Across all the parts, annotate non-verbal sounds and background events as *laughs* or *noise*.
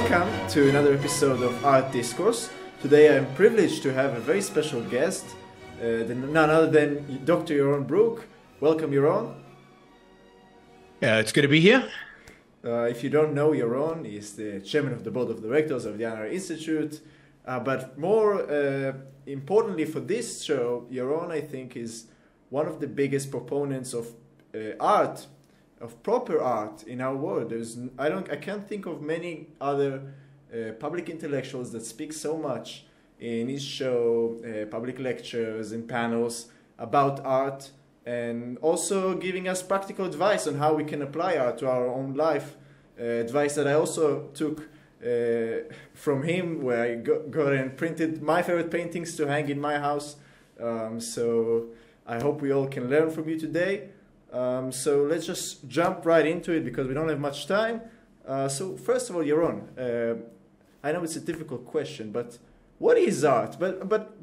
Welcome to another episode of Art Discourse. Today I'm privileged to have a very special guest, uh, none other than Dr. Yaron Brook. Welcome, Yaron. Yeah, it's good to be here. Uh, if you don't know, Yaron is the chairman of the board of directors of the Ayn Institute. Uh, but more uh, importantly for this show, Yaron, I think, is one of the biggest proponents of uh, art of proper art in our world. There's I don't I can't think of many other uh, public intellectuals that speak so much in his show, uh, public lectures, and panels about art, and also giving us practical advice on how we can apply art to our own life. Uh, advice that I also took uh, from him, where I got, got and printed my favorite paintings to hang in my house. Um, so I hope we all can learn from you today. Um, so let's just jump right into it because we don't have much time. Uh, so first of all, Yaron, uh, I know it's a difficult question, but what is art? But but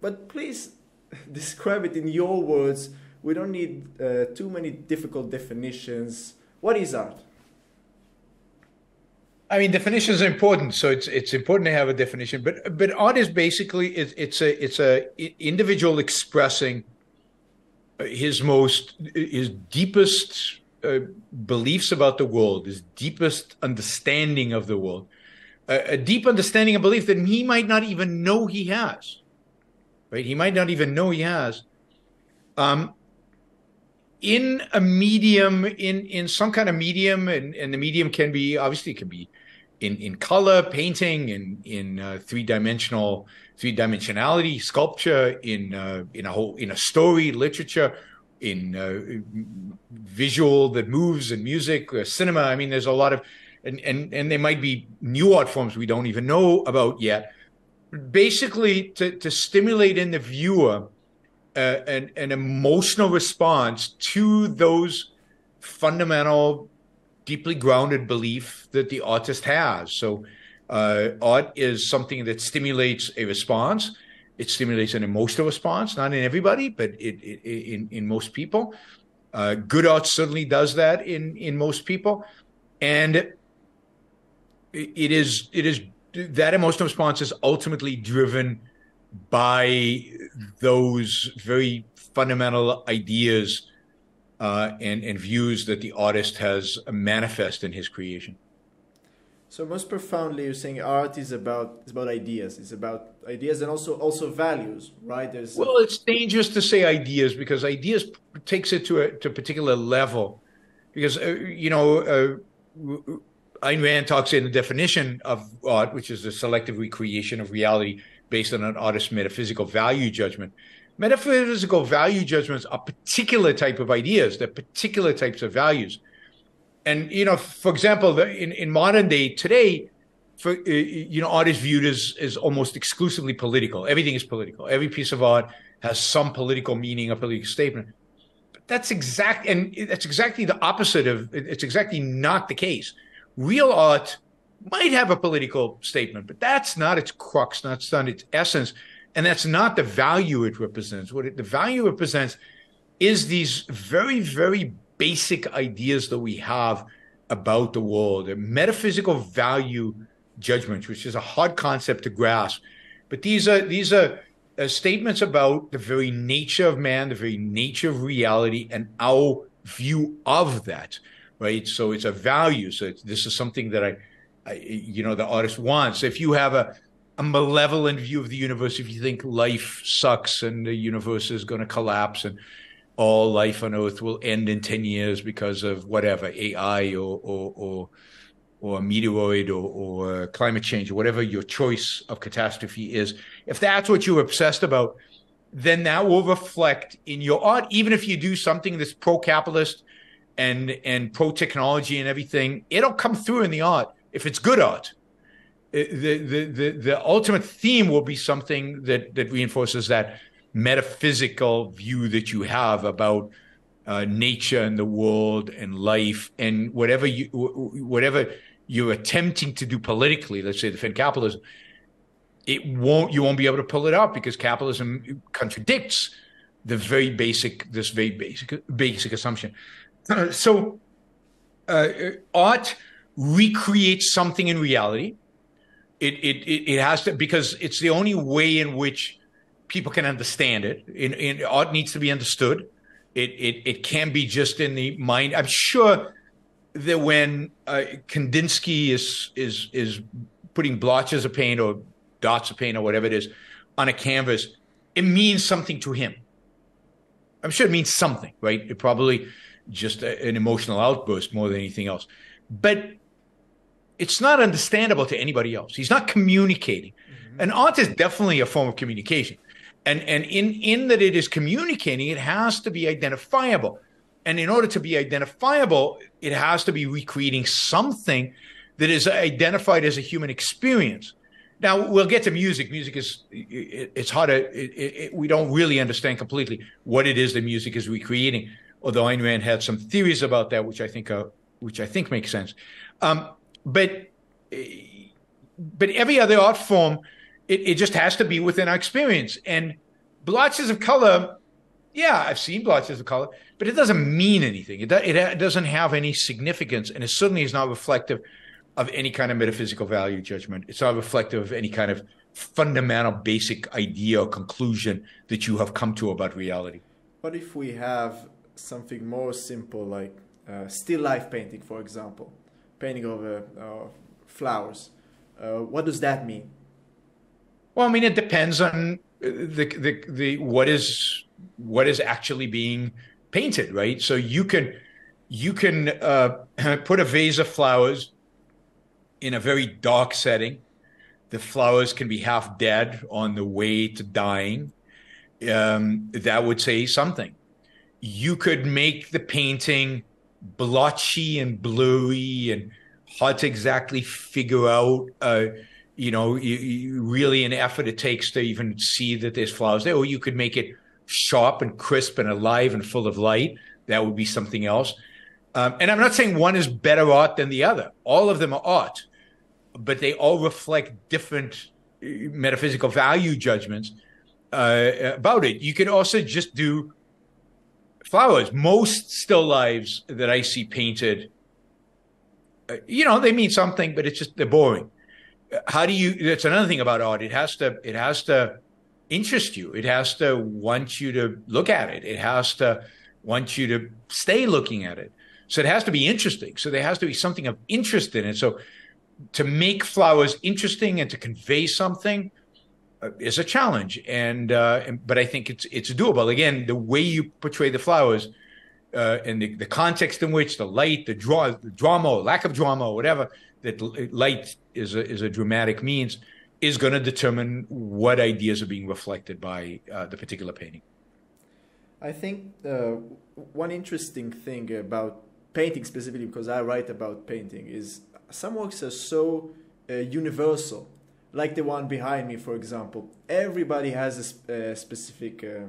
but please *laughs* describe it in your words. We don't need uh, too many difficult definitions. What is art? I mean, definitions are important, so it's it's important to have a definition. But but art is basically it's it's a it's a individual expressing his most his deepest uh, beliefs about the world, his deepest understanding of the world, a, a deep understanding and belief that he might not even know he has. Right? He might not even know he has. Um, in a medium, in in some kind of medium, and, and the medium can be obviously it can be in in color, painting, in in uh, three dimensional three dimensionality, sculpture, in uh, in a whole in a story, literature, in uh, visual that moves, and music, uh, cinema. I mean, there's a lot of, and and and there might be new art forms we don't even know about yet. Basically, to to stimulate in the viewer uh, an an emotional response to those fundamental, deeply grounded belief that the artist has. So uh, art is something that stimulates a response. It stimulates an emotional response, not in everybody, but it, it, in in most people. Uh, good art certainly does that in in most people, and it is it is that emotional response is ultimately driven by those very fundamental ideas uh, and, and views that the artist has manifest in his creation. So most profoundly, you're saying art is about is about ideas. It's about ideas and also also values, right? There's well, it's dangerous to say ideas because ideas takes it to a to a particular level, because uh, you know. Uh, Ayn Rand talks in the definition of art, which is the selective recreation of reality based on an artist's metaphysical value judgment. Metaphysical value judgments are particular type of ideas. They're particular types of values and you know, for example, in in modern day today, for uh, you know, art is viewed as as almost exclusively political. Everything is political. Every piece of art has some political meaning, a political statement. But that's exact, and that's exactly the opposite of. It's exactly not the case. Real art might have a political statement, but that's not its crux, that's not its essence, and that's not the value it represents. What it, the value represents is these very, very basic ideas that we have about the world, a metaphysical value judgments, which is a hard concept to grasp. But these are these are uh, statements about the very nature of man, the very nature of reality, and our view of that. Right. So it's a value. So this is something that I, I, you know, the artist wants. If you have a a malevolent view of the universe, if you think life sucks and the universe is going to collapse and all life on Earth will end in 10 years because of whatever, AI or, or, or, or a meteoroid or, or climate change or whatever your choice of catastrophe is, if that's what you're obsessed about, then that will reflect in your art, even if you do something that's pro-capitalist and and pro-technology and everything, it'll come through in the art if it's good art. The, the the the ultimate theme will be something that that reinforces that metaphysical view that you have about uh, nature and the world and life and whatever you whatever you're attempting to do politically, let's say defend capitalism, it won't you won't be able to pull it out because capitalism contradicts the very basic this very basic basic assumption. *clears throat* so uh, art recreates something in reality. It, it, it has to, because it's the only way in which people can understand it. In, in, art needs to be understood. It, it, it can be just in the mind. I'm sure that when uh, Kandinsky is, is, is putting blotches of paint or dots of paint or whatever it is on a canvas, it means something to him. I'm sure it means something, right? It probably just a, an emotional outburst more than anything else. But it's not understandable to anybody else. He's not communicating. Mm-hmm. And art is definitely a form of communication. And and in in that it is communicating, it has to be identifiable. And in order to be identifiable, it has to be recreating something that is identified as a human experience. Now we'll get to music. Music is it, it's hard to it, it, we don't really understand completely what it is that music is recreating. Although Ayn Rand had some theories about that, which I think are, which I think makes sense. Um, but but every other art form, it, it just has to be within our experience. And blotches of color, yeah, I've seen blotches of color, but it doesn't mean anything. It, it doesn't have any significance, and it certainly is not reflective of any kind of metaphysical value judgment. It's not reflective of any kind of fundamental basic idea or conclusion that you have come to about reality. What if we have something more simple like uh, still life painting, for example, painting of uh, flowers? Uh, what does that mean? Well, I mean, it depends on the, the the what is what is actually being painted, right? So you can you can uh, *clears throat* put a vase of flowers in a very dark setting. The flowers can be half dead on the way to dying. Um, that would say something. You could make the painting blotchy and blurry and hard to exactly figure out. Uh, you know, you, you really an effort it takes to even see that there's flowers there. Or you could make it sharp and crisp and alive and full of light. That would be something else. Um, and I'm not saying one is better art than the other. All of them are art but they all reflect different uh, metaphysical value judgments uh, about it. You can also just do flowers. Most still lives that I see painted, uh, you know, they mean something, but it's just they're boring. How do you? That's another thing about art. It has to. It has to interest you. It has to want you to look at it. It has to want you to stay looking at it. So it has to be interesting. So there has to be something of interest in it. So to make flowers interesting and to convey something uh, is a challenge. And, uh, but I think it's it's doable. Again, the way you portray the flowers uh, and the, the context in which the light, the draw, the drama, lack of drama, whatever that light is a, is a dramatic means is going to determine what ideas are being reflected by uh, the particular painting. I think uh, one interesting thing about painting specifically, because I write about painting, is some works are so uh, universal, like the one behind me, for example. Everybody has a, sp- a specific uh,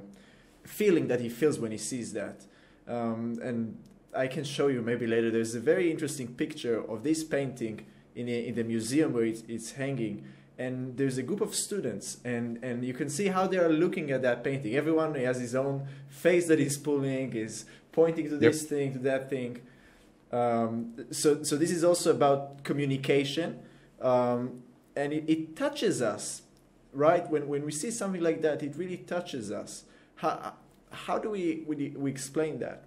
feeling that he feels when he sees that. Um, and I can show you maybe later. There's a very interesting picture of this painting in, a, in the museum where it's, it's hanging and there's a group of students and and you can see how they are looking at that painting everyone has his own face that he's pulling is pointing to this yep. thing to that thing um, so, so this is also about communication, um, and it, it, touches us, right? When, when we see something like that, it really touches us. How, how do we, we, we explain that?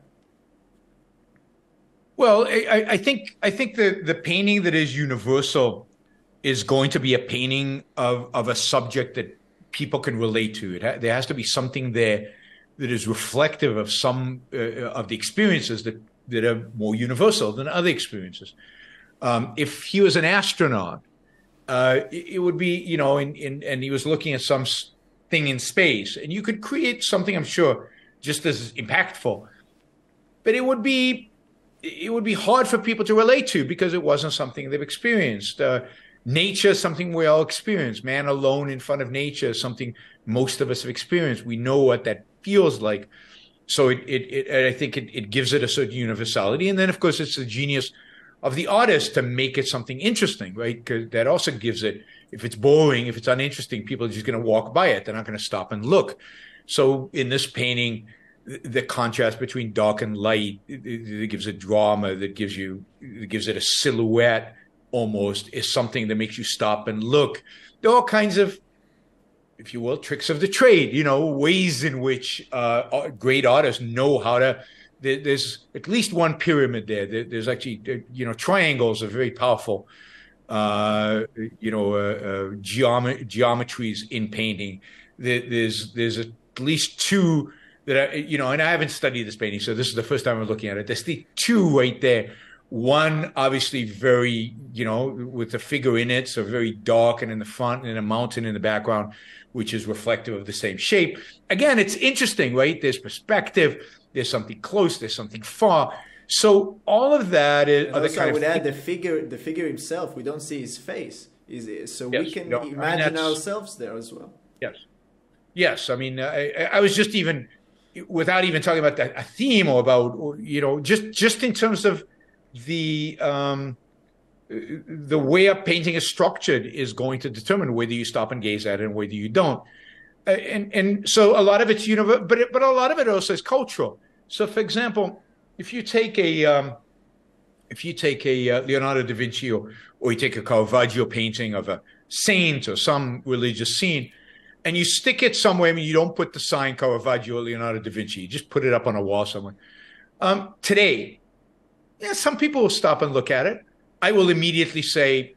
Well, I, I think I think the, the painting that is universal is going to be a painting of, of a subject that people can relate to. It ha- there has to be something there that is reflective of some uh, of the experiences that that are more universal than other experiences. Um, if he was an astronaut, uh, it, would be, you know, in, in, and he was looking at some thing in space, and you could create something, I'm sure, just as impactful. But it would be, it would be hard for people to relate to because it wasn't something they've experienced. Uh, nature, something we all experience. Man alone in front of nature, is something most of us have experienced. We know what that feels like. So it, it, it I think it, it gives it a certain universality. And then, of course, it's the genius of the artist to make it something interesting, right? Because that also gives it, if it's boring, if it's uninteresting, people are just going to walk by it. They're not going to stop and look. So in this painting, the contrast between dark and light that gives a drama that gives you that gives it a silhouette almost is something that makes you stop and look there are all kinds of if you will tricks of the trade you know ways in which uh, great artists know how to there's at least one pyramid there there's actually uh, you know triangles are very powerful uh, you know uh, uh, geomet- geometries in painting there's there's at least two that I, you know, and I haven't studied this painting, so this is the first time I'm looking at it. There's the two right there. One obviously very, you know, with the figure in it, so very dark and in the front and a mountain in the background, which is reflective of the same shape. Again, it's interesting, right? There's perspective, there's something close, there's something far. So all of that is. And also, I would add the figure, the figure himself. We don't see his face, is so yes, we can no, imagine I mean, ourselves there as well. Yes, yes. I mean, I, I was just even without even talking about a theme or about you know just just in terms of the um, the way a painting is structured is going to determine whether you stop and gaze at it and whether you don't. Uh, and and so a lot of it's universal, but it, but a lot of it also is cultural. So, for example, if you take a um, if you take a uh, Leonardo da Vinci or, or you take a Caravaggio painting of a saint or some religious scene, and you stick it somewhere. I mean, you don't put the sign Caravaggio or Leonardo da Vinci. You just put it up on a wall somewhere. Um, today, yeah, some people will stop and look at it. I will immediately say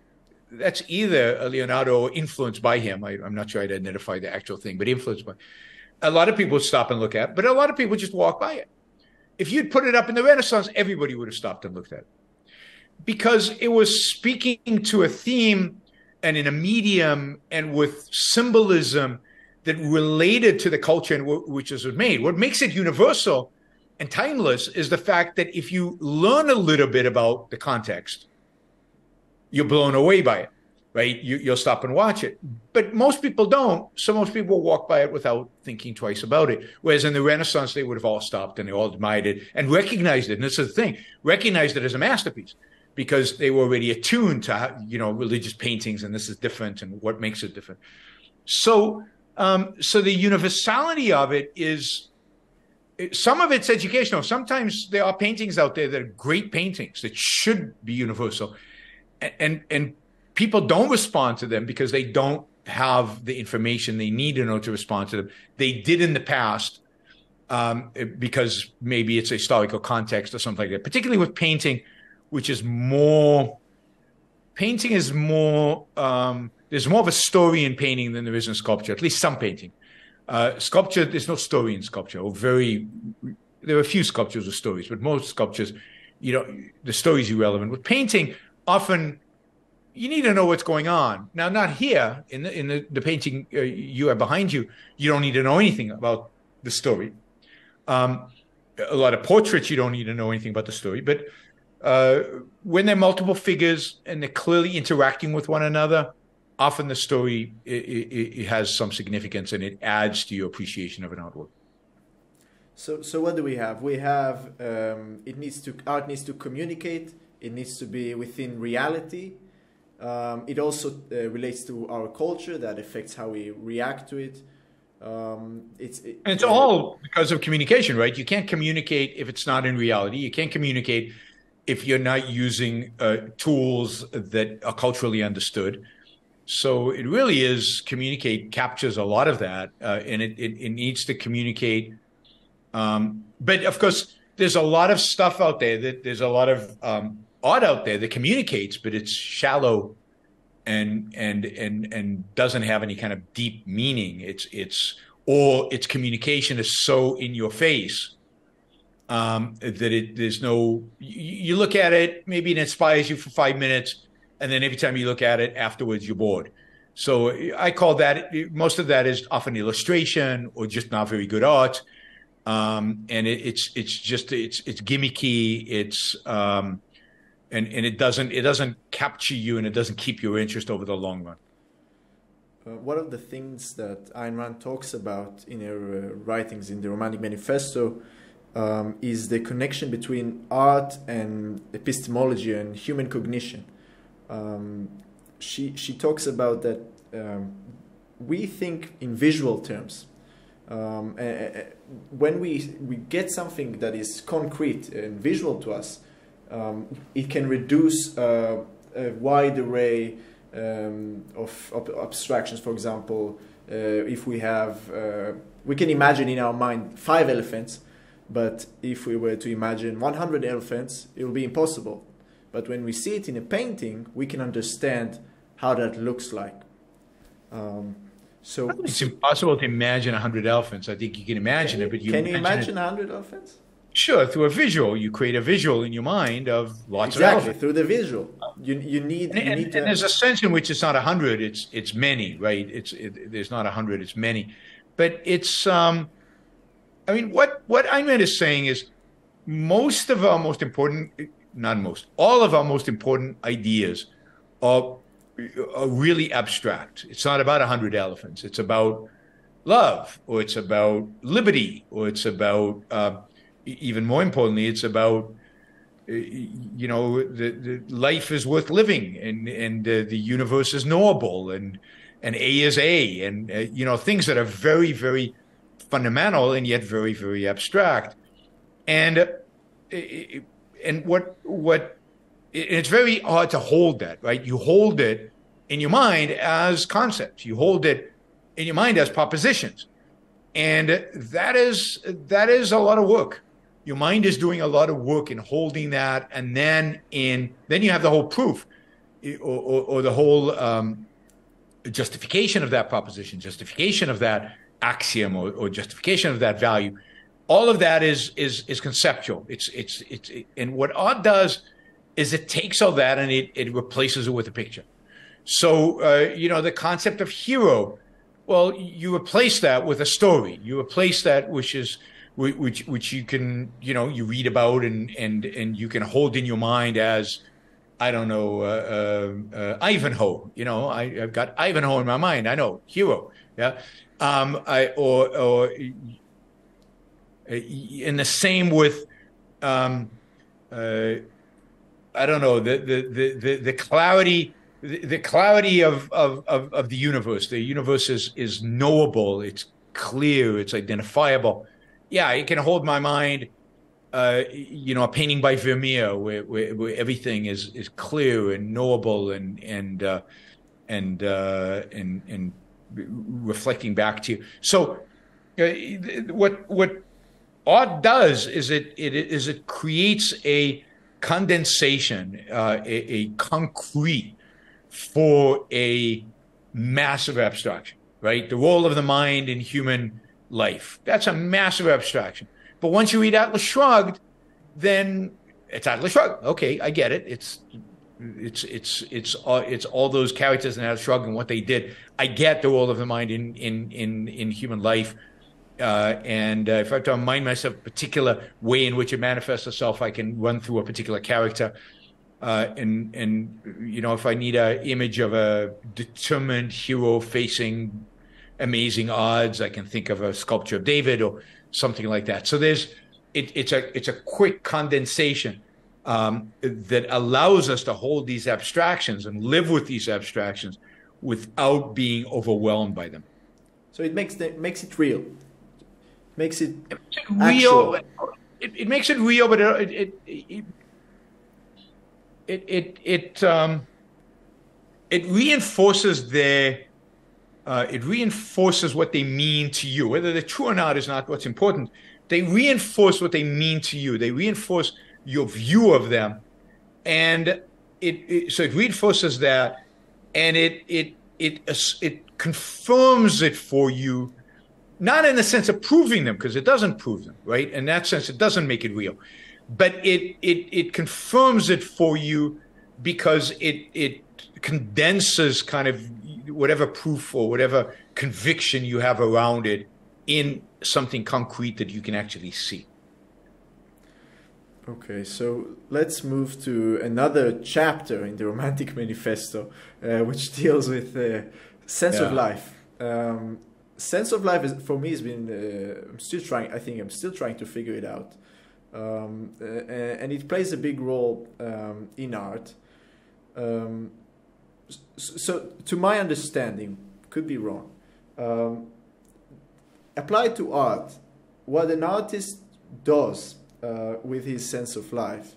that's either a Leonardo influenced by him. I, am not sure I'd identify the actual thing, but influenced by. A lot of people stop and look at, but a lot of people just walk by it. If you'd put it up in the Renaissance, everybody would have stopped and looked at it because it was speaking to a theme and in a medium and with symbolism that related to the culture in which it was made. What makes it universal and timeless is the fact that if you learn a little bit about the context, you're blown away by it, right? You, you'll stop and watch it. But most people don't. So most people walk by it without thinking twice about it. Whereas in the Renaissance, they would have all stopped and they all admired it and recognized it. And this is the thing, recognized it as a masterpiece because they were already attuned to you know religious paintings and this is different and what makes it different so um, so the universality of it is some of it's educational sometimes there are paintings out there that are great paintings that should be universal and and, people don't respond to them because they don't have the information they need in order to respond to them. They did in the past um, because maybe it's a historical context or something like that particularly with painting which is more painting is more um, there's more of a story in painting than there is in sculpture at least some painting. Uh, sculpture there's no story in sculpture or very there are a few sculptures with stories but most sculptures you know the story is irrelevant. With painting often you need to know what's going on now not here in the in the, the painting uh, you have behind you you don't need to know anything about the story um, a lot of portraits you don't need to know anything about the story but uh, when they're multiple figures and they're clearly interacting with one another, often the story it, it, it has some significance and it adds to your appreciation of an artwork. So, so what do we have? We have um, it needs to art needs to communicate. It needs to be within reality. Um, it also uh, relates to our culture that affects how we react to it. Um, it's it, and it's all because of communication, right? You can't communicate if it's not in reality. You can't communicate if you're not using uh, tools that are culturally understood. So it really is communicate captures a lot of that, uh, and it, it, it, needs to communicate. Um, but of course, there's a lot of stuff out there that there's a lot of um, art out there that communicates, but it's shallow and and and and doesn't have any kind of deep meaning. It's it's or its communication is so in your face um, that it there's no you, you, look at it maybe it inspires you for five minutes and then every time you look at it afterwards you're bored. So i call that most of that is often illustration or just not very good art. Um, and it, it's it's just it's it's gimmicky. It's um, and and it doesn't it doesn't capture you and it doesn't keep your interest over the long run uh, one of the things that Ayn Rand talks about in her uh, writings in the Romantic Manifesto um, is the connection between art and epistemology and human cognition. Um, she she talks about that um, we think in visual terms, Um, when we, we get something that is concrete and visual to us, um, it can reduce uh, a wide array um, of, of, abstractions. For example, uh, if we have, uh, we can imagine in our mind five elephants, but if we were to imagine 100 elephants, it will be impossible. But when we see it in a painting, we can understand how that looks like. Um, so it's impossible to imagine hundred elephants. I think you can imagine can it, but you can you imagine a hundred elephants? Sure, through a visual, you create a visual in your mind of lots exactly, of elephants. through the visual. You you need and, you and, to. And there's a sense in which it's not a hundred; it's it's many, right? It's it, there's not a hundred; it's many, but it's. um I mean, what what Ayn is saying is most of our most important, not most, all of our most important ideas are are really abstract. It's not about a hundred elephants. It's about love, or it's about liberty, or it's about uh, even more importantly, it's about uh, you know the, the life is worth living, and and uh, the universe is knowable, and and A is A, and uh, you know things that are very very fundamental and yet very very abstract, and and what what it's very hard to hold that, right? You hold it in your mind as concepts. You hold it in your mind as propositions. And that is that is a lot of work. Your mind is doing a lot of work in holding that, and then in then you have the whole proof, or, or, or the whole um, justification of that proposition, justification of that axiom, or, or justification of that value. All of that is is is conceptual. It's it's it's it, and what art does is it takes all that and it, it replaces it with a picture. So, uh, you know, the concept of hero, well, you replace that with a story. You replace that, which is, which, which you can, you know, you read about and, and, and you can hold in your mind as, I don't know, uh, uh, uh Ivanhoe. You know, I, have got Ivanhoe in my mind. I know hero. Yeah. Um, I, or, or in the same with, um, uh, I don't know the the the the, clarity the, the clarity of, of, of of the universe. The universe is is knowable. It's clear. It's identifiable. Yeah, it can hold my mind. Uh, you know, a painting by Vermeer where, where, where everything is is clear and knowable and and uh, and uh, and and reflecting back to you. So, uh, what what Odd does is it it is it creates a condensation, uh, a, a, concrete for a massive abstraction, right? The role of the mind in human life. That's a massive abstraction. But once you read Atlas Shrugged, then it's Atlas Shrugged. Okay, I get it. It's it's it's it's all, it's all those characters in Atlas Shrugged and what they did. I get the role of the mind in in in in human life uh, and uh, if I have to remind myself a particular way in which it manifests itself, I can run through a particular character. Uh, and and you know, if I need an image of a determined hero facing amazing odds, I can think of a sculpture of David or something like that. So there's it, it's a it's a quick condensation um, that allows us to hold these abstractions and live with these abstractions without being overwhelmed by them. So it makes the, makes it real makes it, it makes it real. It, it, makes it real, but it it it it, it, it um it reinforces their uh, it reinforces what they mean to you. Whether they're true or not is not what's important. They reinforce what they mean to you. They reinforce your view of them, and it, it so it reinforces that, and it it it it confirms it for you not in the sense of proving them because it doesn't prove them right in that sense it doesn't make it real but it it it confirms it for you because it it condenses kind of whatever proof or whatever conviction you have around it in something concrete that you can actually see. Okay so let's move to another chapter in the romantic manifesto uh, which *laughs* deals with the uh, sense yeah. of life. Um, sense of life is for me has been uh, I'm still trying I think I'm still trying to figure it out. Um, uh, and it plays a big role um, in art. Um, so to my understanding could be wrong um, applied to art, what an artist does uh, with his sense of life,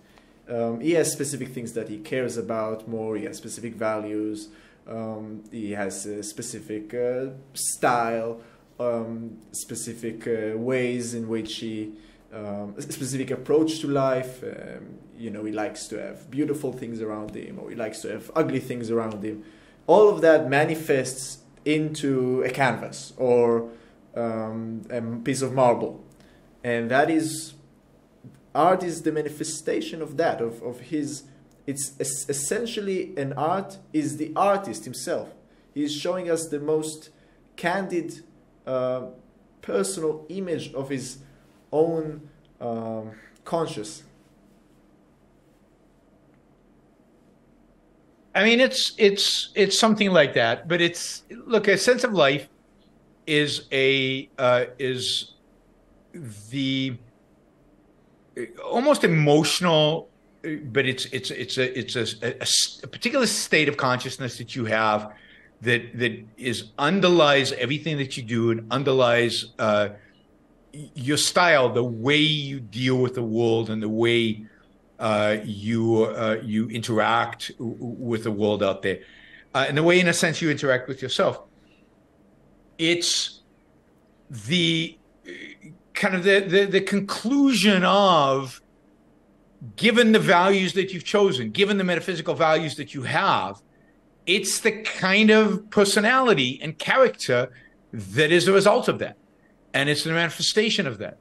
um, he has specific things that he cares about more. He has specific values. Um, he has a specific uh, style, um, specific uh, ways in which he, um, specific approach to life. Um, you know, he likes to have beautiful things around him, or he likes to have ugly things around him. All of that manifests into a canvas or um, a piece of marble, and that is art is the manifestation of that of, of his it's essentially an art is the artist himself he's showing us the most candid uh, personal image of his own um, conscious I mean, it's it's it's something like that, but it's look. A sense of life is a uh, is the almost emotional but it's it's it's a it's a, a, a, particular state of consciousness that you have that that is underlies everything that you do and underlies uh, your style, the way you deal with the world, and the way uh, you uh, you interact with the world out there, uh, and the way, in a sense, you interact with yourself. It's the kind of the, the, the conclusion of given the values that you've chosen, given the metaphysical values that you have, it's the kind of personality and character that is the result of that. And it's the manifestation of that.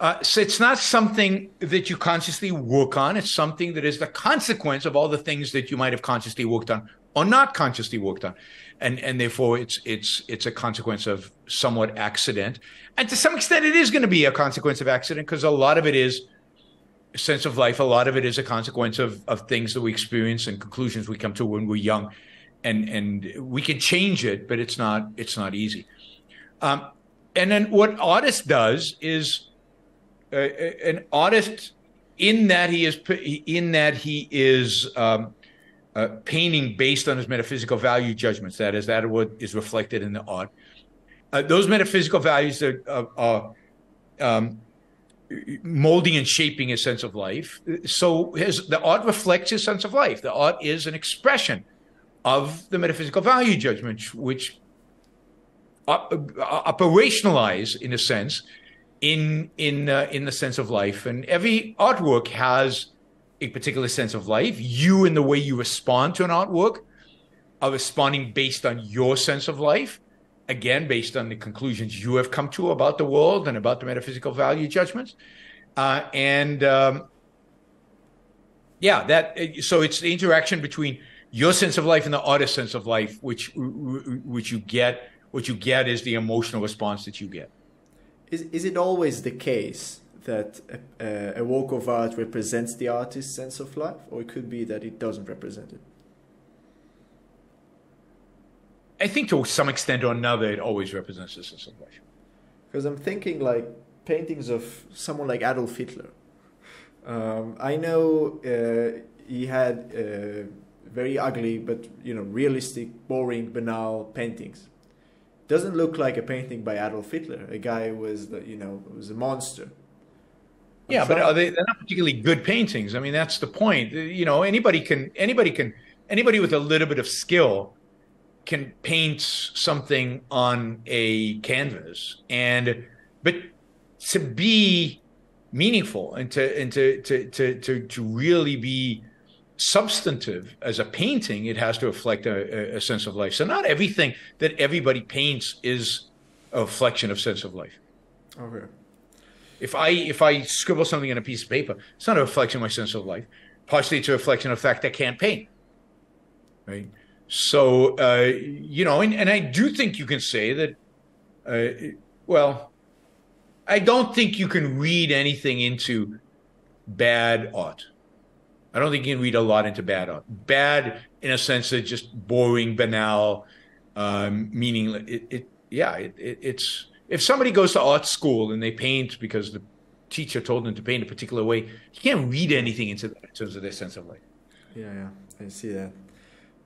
Uh, so it's not something that you consciously work on. It's something that is the consequence of all the things that you might have consciously worked on or not consciously worked on. And and therefore it's it's it's a consequence of somewhat accident. And to some extent it is going to be a consequence of accident because a lot of it is a sense of life. A lot of it is a consequence of of things that we experience and conclusions we come to when we're young. And and we can change it but it's not it's not easy. Um, and then what artist does is uh, an artist in that he is in that he is um, uh, painting based on his metaphysical value judgments. That is, that what is reflected in the art. Uh, those metaphysical values are, are, are um, molding and shaping his sense of life. So his, the art reflects his sense of life. The art is an expression of the metaphysical value judgments, which operationalize, in a sense, in in uh, in the sense of life. And every artwork has a particular sense of life. You and the way you respond to an artwork are responding based on your sense of life. Again, based on the conclusions you have come to about the world and about the metaphysical value judgments. Uh, and um, yeah, that so it's the interaction between your sense of life and the artist's sense of life, which which you get. What you get is the emotional response that you get. Is is it always the case that a, a, work of art represents the artist's sense of life, or it could be that it doesn't represent it? I think to some extent or another, it always represents a sense of life. Because I'm thinking like paintings of someone like Adolf Hitler. Um, I know uh, he had uh, very ugly, but you know, realistic, boring, banal paintings. Doesn't look like a painting by Adolf Hitler. A guy who was, you know, was a monster yeah, but are they? They're not particularly good paintings. I mean, that's the point. You know, anybody can. Anybody can. Anybody with a little bit of skill can paint something on a canvas, and but to be meaningful and to and to to to to, to really be substantive as a painting, it has to reflect a, a sense of life. So not everything that everybody paints is a reflection of sense of life. Okay. If I if I scribble something on a piece of paper, it's not a reflection of my sense of life. Partially, it's a reflection of the fact I can't paint. Right. So uh, you know, and, and I do think you can say that. Uh, well, I don't think you can read anything into bad art. I don't think you can read a lot into bad art. Bad in a sense that just boring, banal, um, meaningless. It, it yeah, it, it, it's if somebody goes to art school and they paint because the teacher told them to paint a particular way, you can't read anything into that in terms of their sense of life. Yeah, yeah, I see that.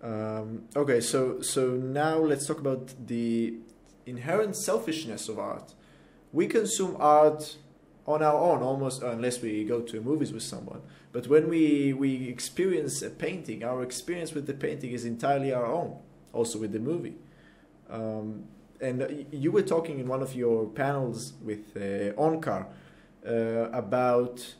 Um, okay, so so now let's talk about the inherent selfishness of art. we consume art on our own, almost unless we go to movies with someone. But when we we experience a painting, our experience with the painting is entirely our own. Also with the movie. Um, and you were talking in one of your panels with uh, Onkar uh, about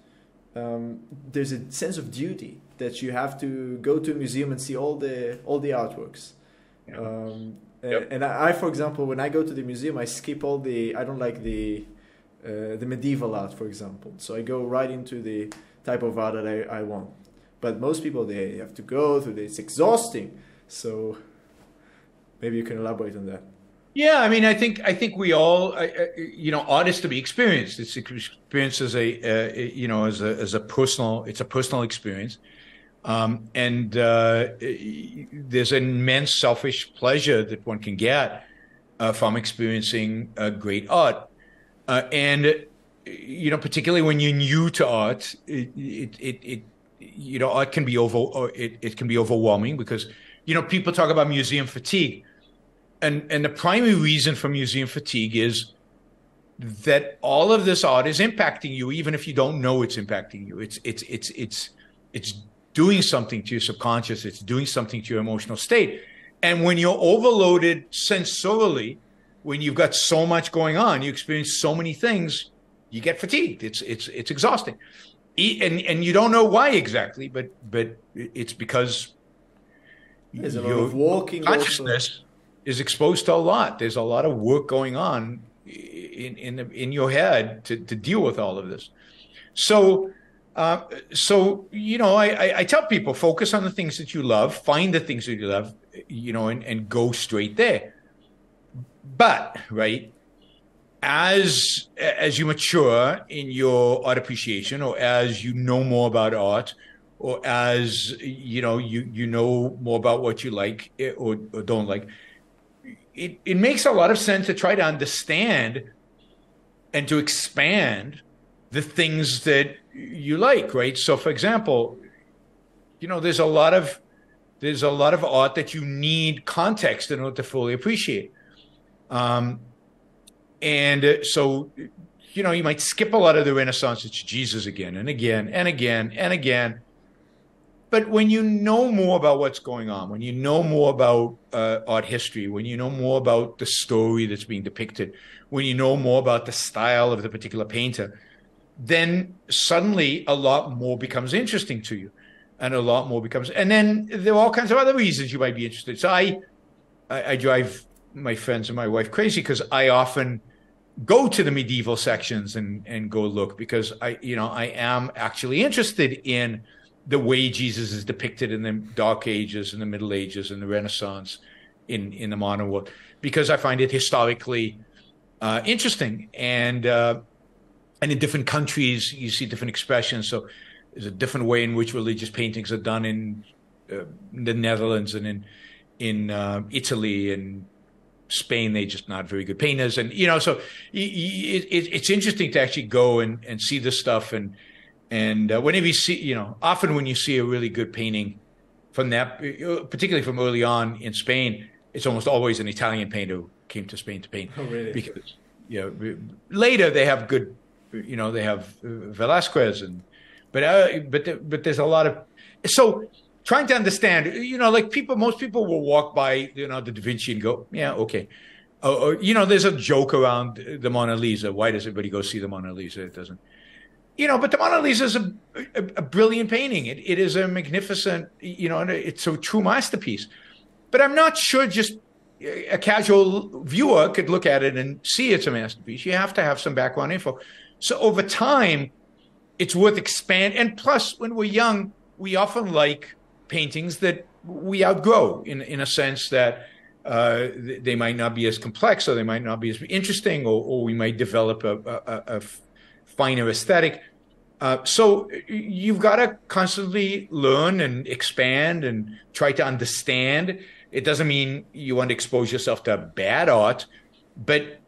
um, there's a sense of duty that you have to go to a museum and see all the all the artworks. Yeah. Um, yep. And I, I, for example, when I go to the museum, I skip all the. I don't like the uh, the medieval art, for example. So I go right into the type of art that I, I want. But most people they have to go through this. It's exhausting. So maybe you can elaborate on that. Yeah, I mean, I think I think we all, uh, you know, art is to be experienced. It's experienced as a, uh, you know, as a as a personal. It's a personal experience, um, and uh, there's an immense selfish pleasure that one can get uh, from experiencing great art, uh, and you know, particularly when you're new to art, it, it, it, it you know, art can be over, it, it can be overwhelming because you know people talk about museum fatigue. And and the primary reason for museum fatigue is that all of this art is impacting you even if you don't know it's impacting you. It's it's it's it's it's doing something to your subconscious. It's doing something to your emotional state. And when you're overloaded sensorially when you've got so much going on you experience so many things you get fatigued it's it's it's exhausting and and you don't know why exactly but but it's because there's of walking consciousness also is exposed to a lot. There's a lot of work going on in in in your head to to deal with all of this. So. Uh, so you know, I, I, I tell people focus on the things that you love, find the things that you love, you know, and, and go straight there. But right, as as you mature in your art appreciation, or as you know more about art, or as you know you you know more about what you like eh, or, or don't like, it, it makes a lot of sense to try to understand and to expand the things that you like, right? So, for example, you know, there's a lot of there's a lot of art that you need context in order to fully appreciate. Um, and uh, so, you know, you might skip a lot of the Renaissance. It's Jesus again and again and again and again but when you know more about what's going on, when you know more about uh, art history, when you know more about the story that's being depicted, when you know more about the style of the particular painter, then suddenly a lot more becomes interesting to you and a lot more becomes and then there are all kinds of other reasons you might be interested so i i, I drive my friends and my wife crazy because i often go to the medieval sections and and go look because i you know i am actually interested in the way Jesus is depicted in the Dark Ages and the Middle Ages and the Renaissance in in the modern world because I find it historically uh, interesting and uh, and in different countries you see different expressions. So there's a different way in which religious paintings are done in, uh, the Netherlands and in in uh, Italy and Spain. They're just not very good painters, and you know so it, it, it's interesting to actually go and and see this stuff and and uh, whenever you see, you know, often when you see a really good painting from that, particularly from early on in Spain, it's almost always an Italian painter who came to Spain to paint. Oh, really? Because you know, later they have good, you know, they have uh, Velasquez and, but uh, but but there's a lot of so trying to understand, you know, like people, most people will walk by, you know, the Da Vinci and go, yeah, okay. Or, or, you know, there's a joke around the Mona Lisa. Why does everybody go see the Mona Lisa? It doesn't you know, but the Mona Lisa is a, a, a brilliant painting. It, it is a magnificent, you know, it's a true masterpiece. But I'm not sure just a casual viewer could look at it and see it's a masterpiece. You have to have some background info. So over time, it's worth expand. And plus, when we're young, we often like paintings that we outgrow in in a sense that uh, they might not be as complex, or they might not be as interesting, or, or we might develop a, a, a finer aesthetic. Uh, so you've got to constantly learn and expand and try to understand. It doesn't mean you want to expose yourself to bad art, but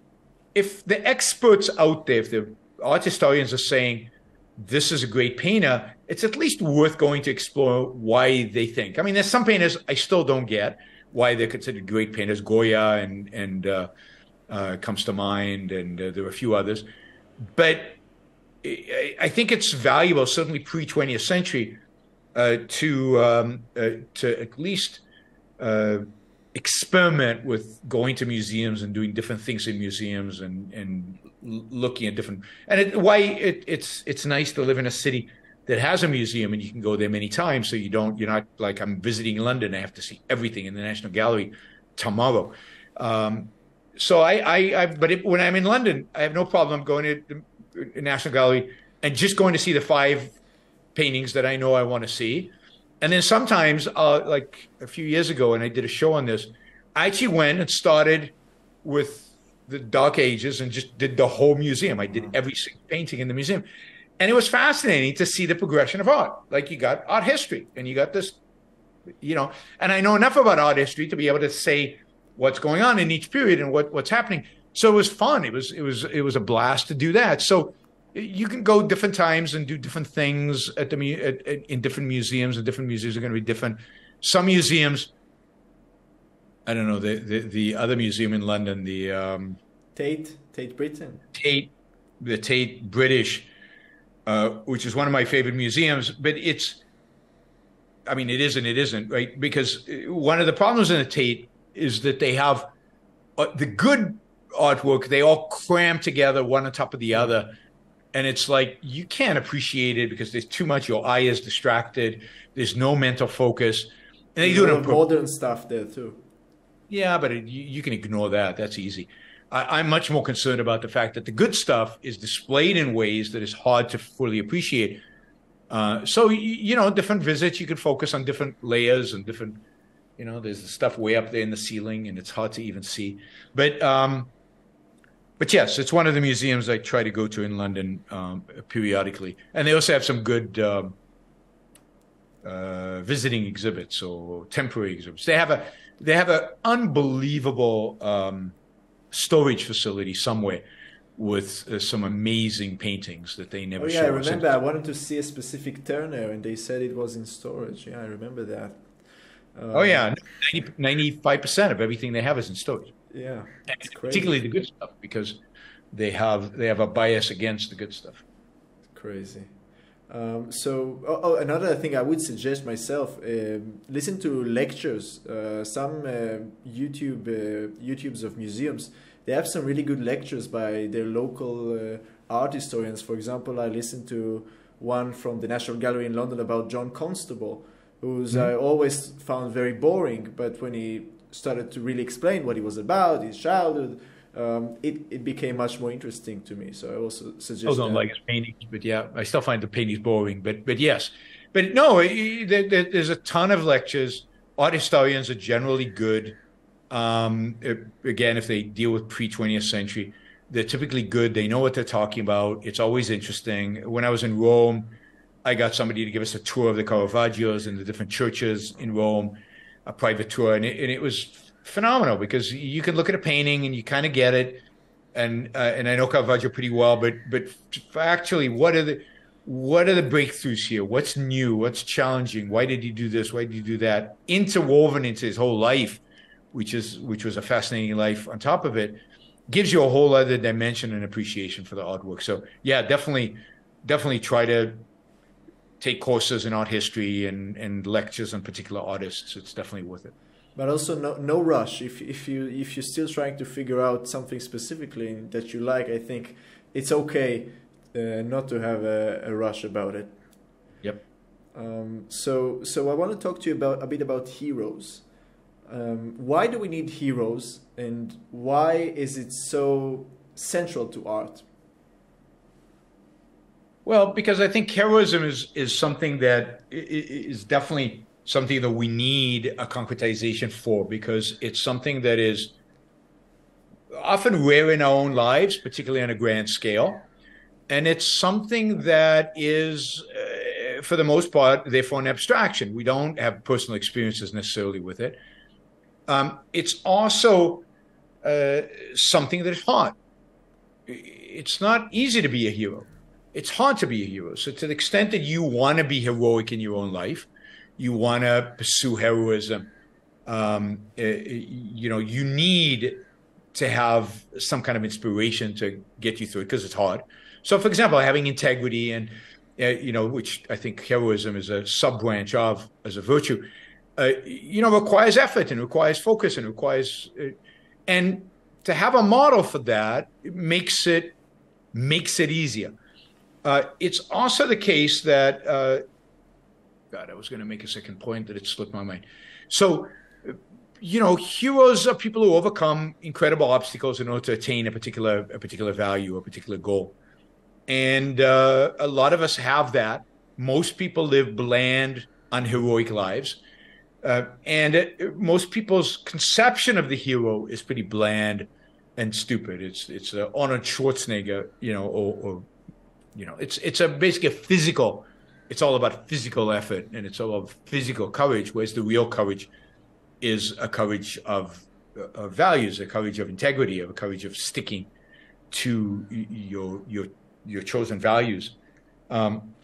if the experts out there, if the art historians are saying this is a great painter, it's at least worth going to explore why they think. I mean, there's some painters I still don't get why they're considered great painters, Goya and and uh, uh, comes to mind, and uh, there are a few others. But I, think it's valuable, certainly pre 20th century, uh, to um, uh, to at least uh, experiment with going to museums and doing different things in museums and and looking at different and it, why it, it's it's nice to live in a city that has a museum and you can go there many times so you don't you're not like i'm visiting london i have to see everything in the national gallery tomorrow. Um, so I, I, I but if, when i'm in london i have no problem going to the national gallery and just going to see the five paintings that i know i want to see. And then sometimes uh, like a few years ago and i did a show on this i actually went and started with the dark ages and just did the whole museum. I did every single painting in the museum and it was fascinating to see the progression of art. Like you got art history, and you got this, you know. And I know enough about art history to be able to say what's going on in each period and what what's happening. So it was fun. It was it was it was a blast to do that. So you can go different times and do different things at the at, at, in different museums. And different museums are going to be different. Some museums, I don't know the the, the other museum in London, the um, Tate Tate Britain, Tate, the Tate British uh, which is one of my favorite museums. But it's, I mean, it is and it isn't, right? Because one of the problems in the Tate is that they have uh, the good artwork, they all cram together one on top of the other. And it's like you can't appreciate it because there's too much. Your eye is distracted. There's no mental focus. And they do it modern stuff there too. Yeah, but it, you, you can ignore that. That's easy. I, am much more concerned about the fact that the good stuff is displayed in ways that is hard to fully appreciate. Uh, so you know, different visits you can focus on different layers and different. You know, there's the stuff way up there in the ceiling, and it's hard to even see. But um, but yes, it's one of the museums I try to go to in London um, periodically, and they also have some good um, uh, visiting exhibits or temporary exhibits. They have a they have an unbelievable um, storage facility somewhere with uh, some amazing paintings that they never. Oh yeah, I remember. I wanted to see a specific Turner, and they said it was in storage. Yeah, I remember that. Um, oh yeah, 95 percent of everything they have is in storage. Yeah, particularly the good stuff because they have they have a bias against the good stuff. It's Crazy. Um, so, oh, oh, another thing I would suggest myself: uh, listen to lectures. Uh, some uh, YouTube uh, YouTubes of museums they have some really good lectures by their local uh, art historians. For example, I listened to one from the National Gallery in London about John Constable, who's mm-hmm. I always found very boring. But when he started to really explain what he was about, his childhood, um, it, it became much more interesting to me. So I also suggest. I don't that. like his paintings, but yeah, I still find the paintings boring. But but yes, but no, there, there's a ton of lectures. Art historians are generally good. Um, again, if they deal with pre 20th century, they're typically good. They know what they're talking about. It's always interesting. When I was in Rome, I got somebody to give us a tour of the Caravaggios and the different churches in Rome, a private tour, and it, and it was phenomenal because you can look at a painting and you kind of get it. And uh, and I know Caravaggio pretty well, but but actually, what are the what are the breakthroughs here? What's new? What's challenging? Why did he do this? Why did he do that? Interwoven into his whole life, which is which was a fascinating life. On top of it, gives you a whole other dimension and appreciation for the artwork. So yeah, definitely, definitely try to take courses in art history and and lectures on particular artists. It's definitely worth it but also no, no rush. If, if you if you're still trying to figure out something specifically that you like i think it's okay uh, not to have a, a, rush about it. Yep. Um, so so i want to talk to you about a bit about heroes. Um, why do we need heroes and why is it so central to art? Well because i think heroism is is something that is definitely something that we need a concretization for because it's something that is often rare in our own lives, particularly on a grand scale. And it's something that is, uh, for the most part, therefore an abstraction. We don't have personal experiences necessarily with it. Um, it's also uh, something that is hard. It's not easy to be a hero. It's hard to be a hero. So, to the extent that you want to be heroic in your own life, you want to pursue heroism. Um, it, eh, eh, you know, you need to have some kind of inspiration to get you through it because it's hard. So, for example, having integrity and uh, you know, which I think heroism is a sub branch of as a virtue, uh, you know, requires effort and requires focus and requires, uh, and to have a model for that makes it makes it easier. Uh, it's also the case that uh, God, I was going to make a second point that it slipped my mind. So, you know, heroes are people who overcome incredible obstacles in order to attain a particular a particular value, a particular goal, and uh, a lot of us have that. Most people live bland, unheroic lives. Uh, and it, most people's conception of the hero is pretty bland and stupid. It's it's a Arnold Schwarzenegger, you know, or, or you know, it's it's a basically a physical. It's all about physical effort and it's all about physical courage. Whereas the real courage is a courage of, of values, a courage of integrity, of a courage of sticking to your your your chosen values. Um,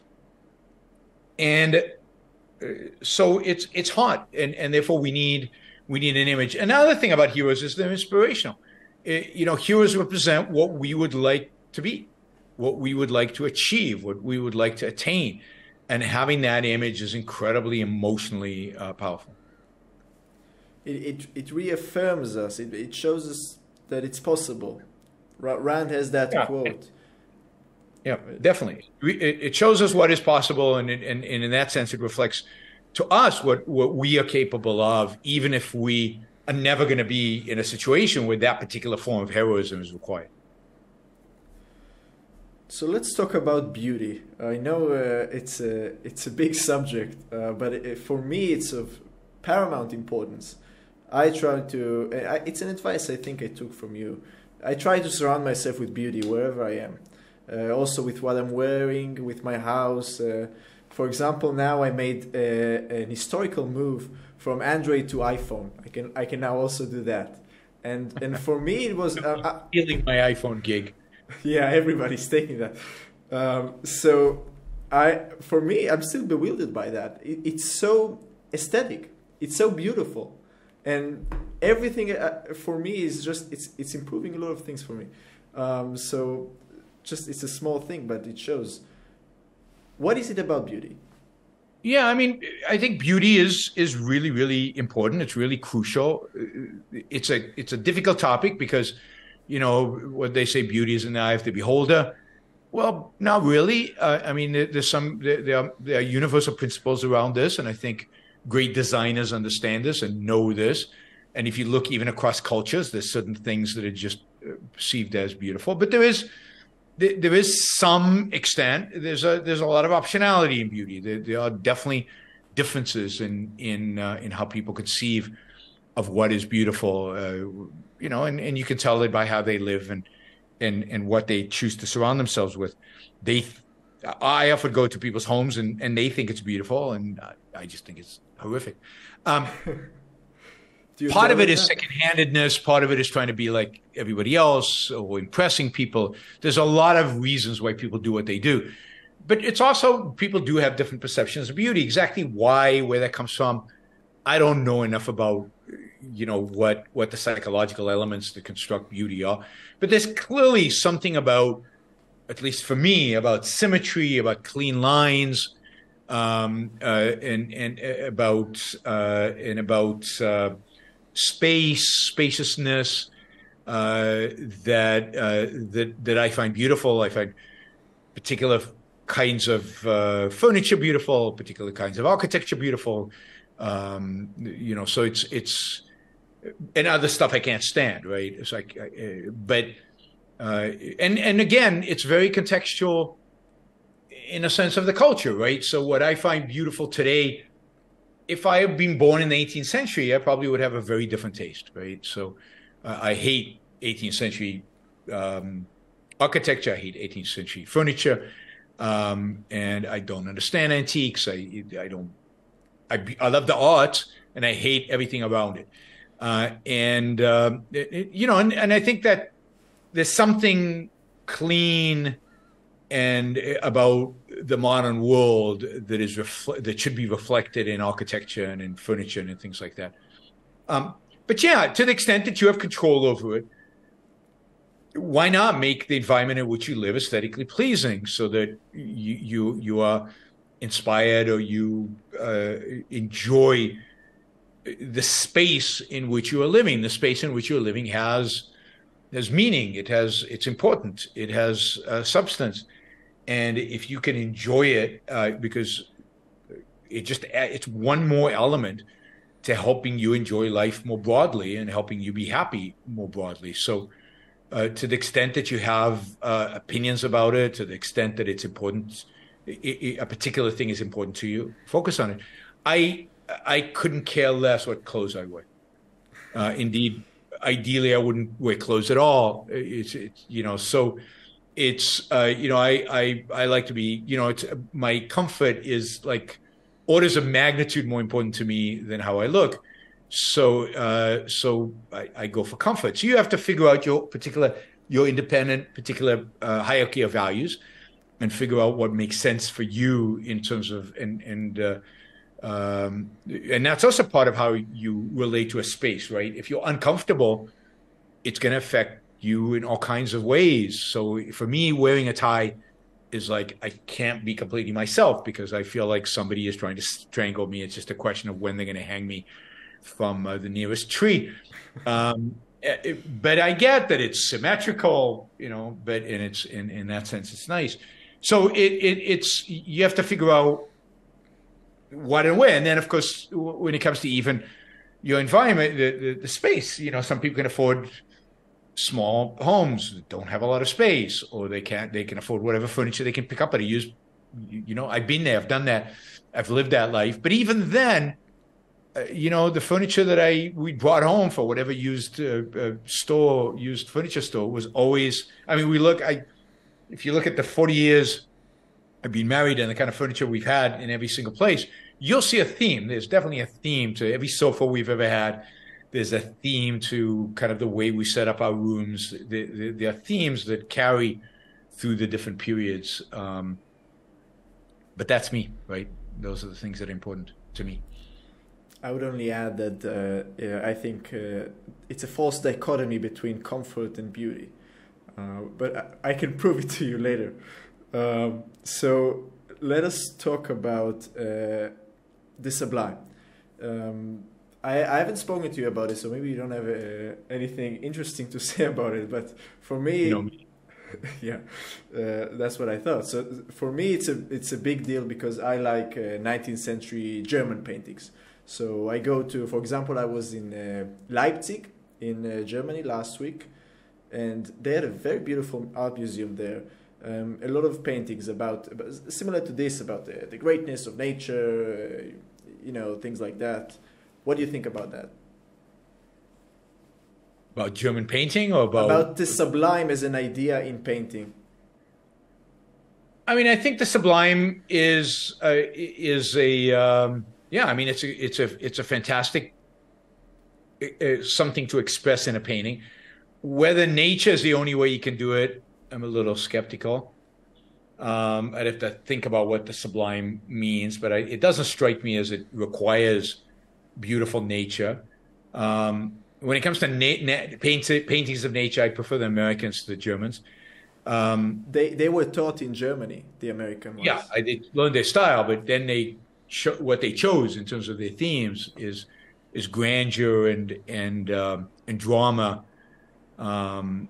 and so it's it's hot, and and therefore we need we need an image. Another thing about heroes is they're inspirational. It, you know, heroes represent what we would like to be, what we would like to achieve, what we would like to attain, and having that image is incredibly emotionally uh, powerful. It, it it reaffirms us. It it shows us that it's possible. Rand has that yeah. quote. Yeah, definitely. It, shows us what is possible, and, and, and in that sense, it reflects to us what, what we are capable of, even if we are never going to be in a situation where that particular form of heroism is required. So let's talk about beauty. I know uh, it's a it's a big *laughs* subject, uh, but it, for me, it's of paramount importance. I try to. I, it's an advice I think I took from you. I try to surround myself with beauty wherever I am uh, also with what I'm wearing, with my house. Uh, for example, now I made a, an historical move from Android to iPhone. I can I can now also do that, and and for me it was uh, stealing my iPhone gig. *laughs* Yeah, everybody's taking that. Um, so I for me I'm still bewildered by that. It, it's so aesthetic. It's so beautiful, and everything uh, for me is just it's it's improving a lot of things for me. Um, so just it's a small thing, but it shows. What is it about beauty? Yeah, I mean, I think beauty is is really really important. It's really crucial. It's a it's a difficult topic because, you know, what they say, beauty is in the eye of the beholder. Well, not really. Uh, I mean, there's some there are, there are universal principles around this, and I think great designers understand this and know this. And if you look even across cultures, there's certain things that are just uh, perceived as beautiful. But there is there is some extent. There's a there's a lot of optionality in beauty. There, there are definitely differences in in uh, in how people conceive of what is beautiful. Uh, you know, and, and you can tell it by how they live and and and what they choose to surround themselves with. They, I often go to people's homes and and they think it's beautiful, and I, I just think it's horrific. Um, *laughs* part of it is second-handedness. Part of it is trying to be like everybody else or impressing people. There's a lot of reasons why people do what they do. But it's also people do have different perceptions of beauty. Exactly why where that comes from i don't know enough about you know what what the psychological elements that construct beauty are but there's clearly something about at least for me about symmetry about clean lines um, uh, and and uh, about uh, and about uh, space, spaciousness uh, that uh, that that I find beautiful. I find particular kinds of furniture beautiful, particular kinds of architecture beautiful. Um, you know, so it's it's and other stuff I can't stand. Right? It's like, uh, but uh, and and again, it's very contextual in a sense of the culture, right? So what I find beautiful today if I had been born in the 18th century, I probably would have a very different taste, right? So uh, I hate 18th century um, architecture. I hate 18th century furniture, um, and I don't understand antiques. I I don't. I I love the art, and I hate everything around it. Uh, and um, it, you know, and, and I think that there's something clean and uh, about the modern world that is refle- that should be reflected in architecture and in furniture and things like that. Um, but yeah, to the extent that you have control over it, why not make the environment in which you live aesthetically pleasing so that you you you are inspired or you uh, enjoy the space in which you are living. The space in which you are living has has meaning. It has it's important. It has uh, substance, and if you can enjoy it, uh, because it just it's one more element to helping you enjoy life more broadly and helping you be happy more broadly. So uh, to the extent that you have uh, opinions about it, to the extent that it's important, a particular thing is important to you, focus on it. I I couldn't care less what clothes I wear. Uh, indeed, ideally, I wouldn't wear clothes at all. It's, it's you know so. It's uh, you know I, I I like to be you know it's my comfort is like orders of magnitude more important to me than how I look so uh, so I, I, go for comfort. So you have to figure out your particular your independent particular uh, hierarchy of values and figure out what makes sense for you in terms of and and uh, um, and that's also part of how you relate to a space, right? If you're uncomfortable, it's going to affect you in all kinds of ways. So for me, wearing a tie is like I can't be completely myself because I feel like somebody is trying to strangle me. It's just a question of when they're going to hang me from uh, the nearest tree. Um, eh, it, but I get that it's symmetrical, you know. But in its in in that sense, it's nice. So it, it it's you have to figure out what and where, And then, of course, when it comes to even your environment, the, the, the space, you know, some people can afford small homes that don't have a lot of space, or they can't they can afford whatever furniture they can pick up at a used. You know, I've been there, I've done that, I've lived that life. But even then, uh, you know, the furniture that I we brought home for whatever used uh, uh, store, used furniture store was always. I mean, we look. I if you look at the forty years I've been married and the kind of furniture we've had in every single place, you'll see a theme. There's definitely a theme to every sofa we've ever had. There's a theme to kind of the way we set up our rooms. There, there are themes that carry through the different periods. Um, but that's me, right? Those are the things that are important to me. I would only add that uh, I think uh, it's a false dichotomy between comfort and beauty, uh, but I, I, can *laughs* prove it to you later. Um, so let us talk about uh, the sublime. Um, I, I haven't spoken to you about it, so maybe you don't have uh, anything interesting to *laughs* say about it. But for me, know *laughs* yeah, uh, that's what I thought. So for me, it's a it's a big deal because I like 19th century German paintings. So I go to, for example, I was in uh, Leipzig in uh, Germany last week, and they had a very beautiful art museum there. Um, a lot of paintings about, about, similar to this about the, the greatness of nature, uh, you know, things like that. What do you think about that? About German painting or about about the sublime as an idea in painting? I mean, I think the sublime is uh, is a um, yeah, I mean it's a it's a it's a fantastic uh, something to express in a painting. Whether nature is the only way you can do it, I'm a little skeptical. Um, I'd have to think about what the sublime means, but I, it doesn't strike me as it requires beautiful nature. Um, when it comes to na- na- paint- paintings of nature, I prefer the Americans to the Germans. Um, they they were taught in Germany, the American ones. Yeah, I did learn their style, but then they cho- what they chose in terms of their themes is is grandeur and and um, and drama um,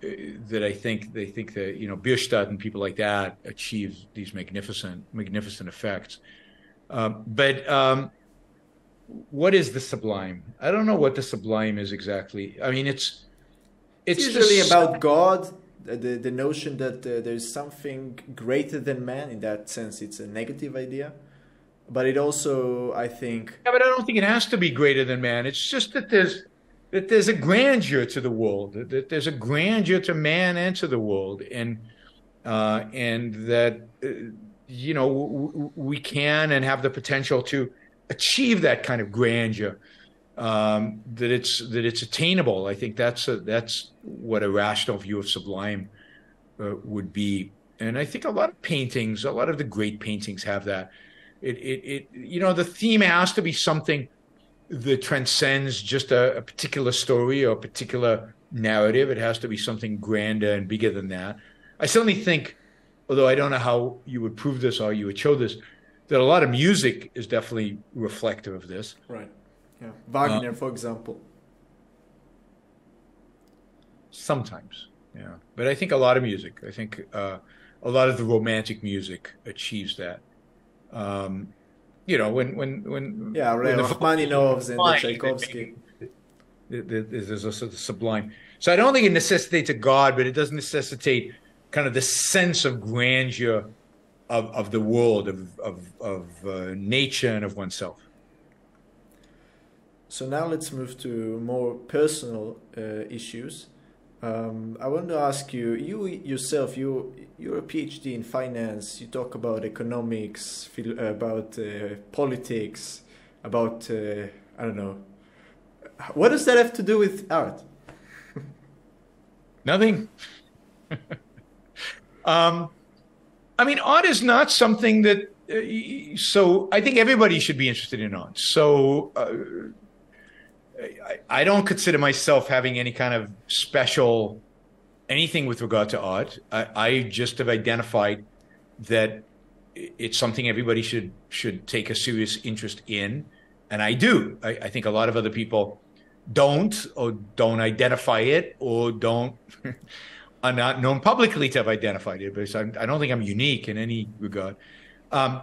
that I think they think that you know Bierstadt and people like that achieve these magnificent magnificent effects. Um, but um, what is the sublime? I don't know what the sublime is exactly. I mean, it's it's, it's usually just, about God. The, the notion that uh, there's something greater than man in that sense it's a negative idea but it also i think yeah but i don't think it has to be greater than man it's just that there's that there's a grandeur to the world that there's a grandeur to man and to the world and uh, and that uh, you know w- we can and have the potential to achieve that kind of grandeur um, that it's that it's attainable. I think that's a, that's what a rational view of sublime uh, would be. And i think a lot of paintings a lot of the great paintings have that. It, it, it, you know, the theme has to be something that transcends just a, a particular story or a particular narrative. It has to be something grander and bigger than that. I certainly think, although I don't know how you would prove this or you would show this, that a lot of music is definitely reflective of this. Right. Yeah. Wagner, uh, for example. Sometimes, yeah. But I think a lot of music. I think uh, a lot of the romantic music achieves that. Um, you know, when when when yeah, when the Rachmaninoffs and the Tchaikovsky. There's a sort of sublime. So I don't think it necessitates a God, but it does necessitate kind of the sense of grandeur of, of the world, of, of, of uh, nature, and of oneself. So now let's move to more personal uh, issues. Um, I want to ask you, you yourself, you you're a PhD in finance. You talk about economics, about uh, politics, about uh, I don't know. What does that have to do with art? *laughs* Nothing. *laughs* um, I mean, art is not something that. Uh, so I think everybody should be interested in art. So uh, I, I, don't consider myself having any kind of special anything with regard to art. I, I just have identified that it's something everybody should should take a serious interest in, and I do. I, I think a lot of other people don't or don't identify it or don't *laughs* are not known publicly to have identified it. But I don't think I'm unique in any regard. Um,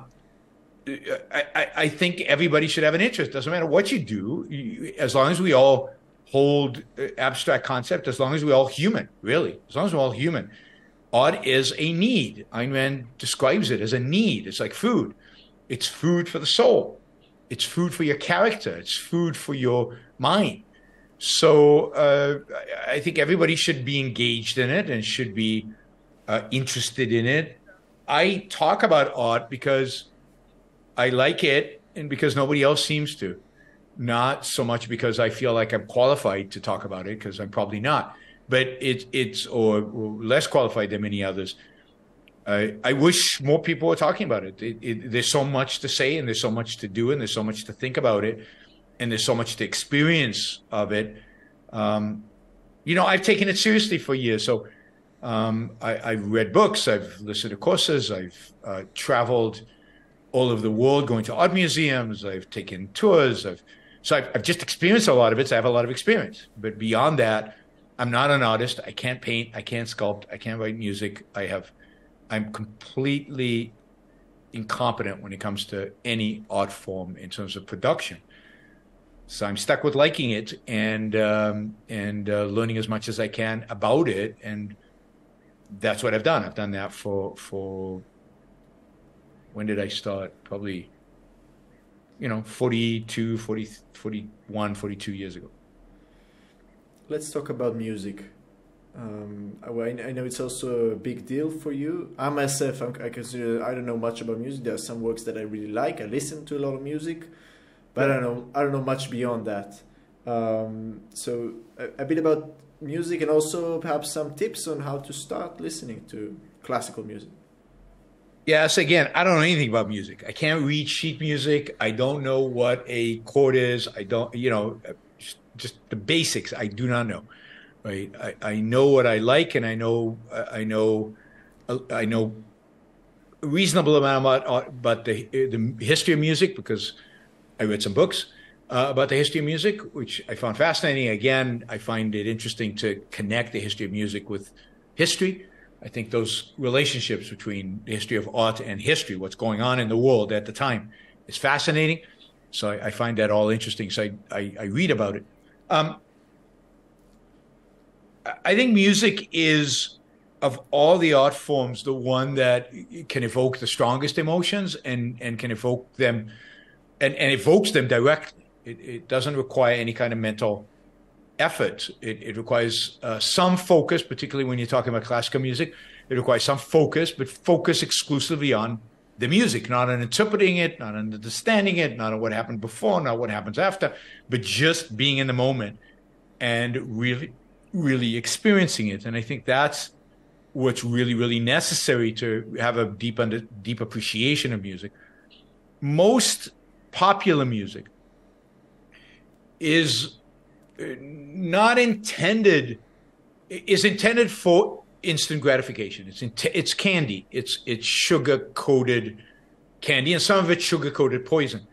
I, I, think everybody should have an interest. Doesn't matter what you do, you, as long as we all hold uh, abstract concept, as long as we're all human, really, as long as we're all human. Art is a need. Ayn Rand describes it as a need. It's like food. It's food for the soul. It's food for your character. It's food for your mind. So uh, I think everybody should be engaged in it and should be uh, interested in it. I talk about art because I like it and because nobody else seems to. Not so much because I feel like I'm qualified to talk about it, because I'm probably not, but it, it's or, or less qualified than many others. I, I wish more people were talking about it. It, it. There's so much to say, and there's so much to do, and there's so much to think about it, and there's so much to experience of it. Um, you know, I've taken it seriously for years. So um, I, have read books, I've listened to courses, I've uh, traveled all over the world, going to art museums. I've taken tours. I've so I've, I've, just experienced a lot of it. So I have a lot of experience. But beyond that, I'm not an artist. I can't paint. I can't sculpt. I can't write music. I have, I'm completely incompetent when it comes to any art form in terms of production. So I'm stuck with liking it and um, and uh, learning as much as I can about it, and that's what I've done. I've done that for for when did I start? Probably, you know, 42, 40, 41, 42 years ago. Let's talk about music. Um, I, know it's also a big deal for you. I myself, I consider I don't know much about music. There are some works that I really like. I listen to a lot of music, but I don't know. I don't know much beyond that. Um, so a, a bit about music and also perhaps some tips on how to start listening to classical music. Yes, again, I don't know anything about music. I can't read sheet music. I don't know what a chord is. I don't, you know, just, the basics. I do not know. Right? I, I know what I like, and I know I know I know a reasonable amount about about the the history of music because I read some books uh, about the history of music, which I found fascinating. Again, I find it interesting to connect the history of music with history. I think those relationships between the history of art and history, what's going on in the world at the time, is fascinating. So I, I find that all interesting. So I, I, I read about it. Um, I think music is, of all the art forms, the one that can evoke the strongest emotions and, and can evoke them and, and evokes them directly. It, it doesn't require any kind of mental effort. It, it requires uh, some focus, particularly when you're talking about classical music. It requires some focus, but focus exclusively on the music, not on interpreting it, not on understanding it, not on what happened before, not what happens after, but just being in the moment and really, really experiencing it. And I think that's what's really, really necessary to have a deep, under, deep appreciation of music. Most popular music is not intended is intended for instant gratification. It's int- it's candy. It's it's sugar coated candy, and some of it's sugar coated poison.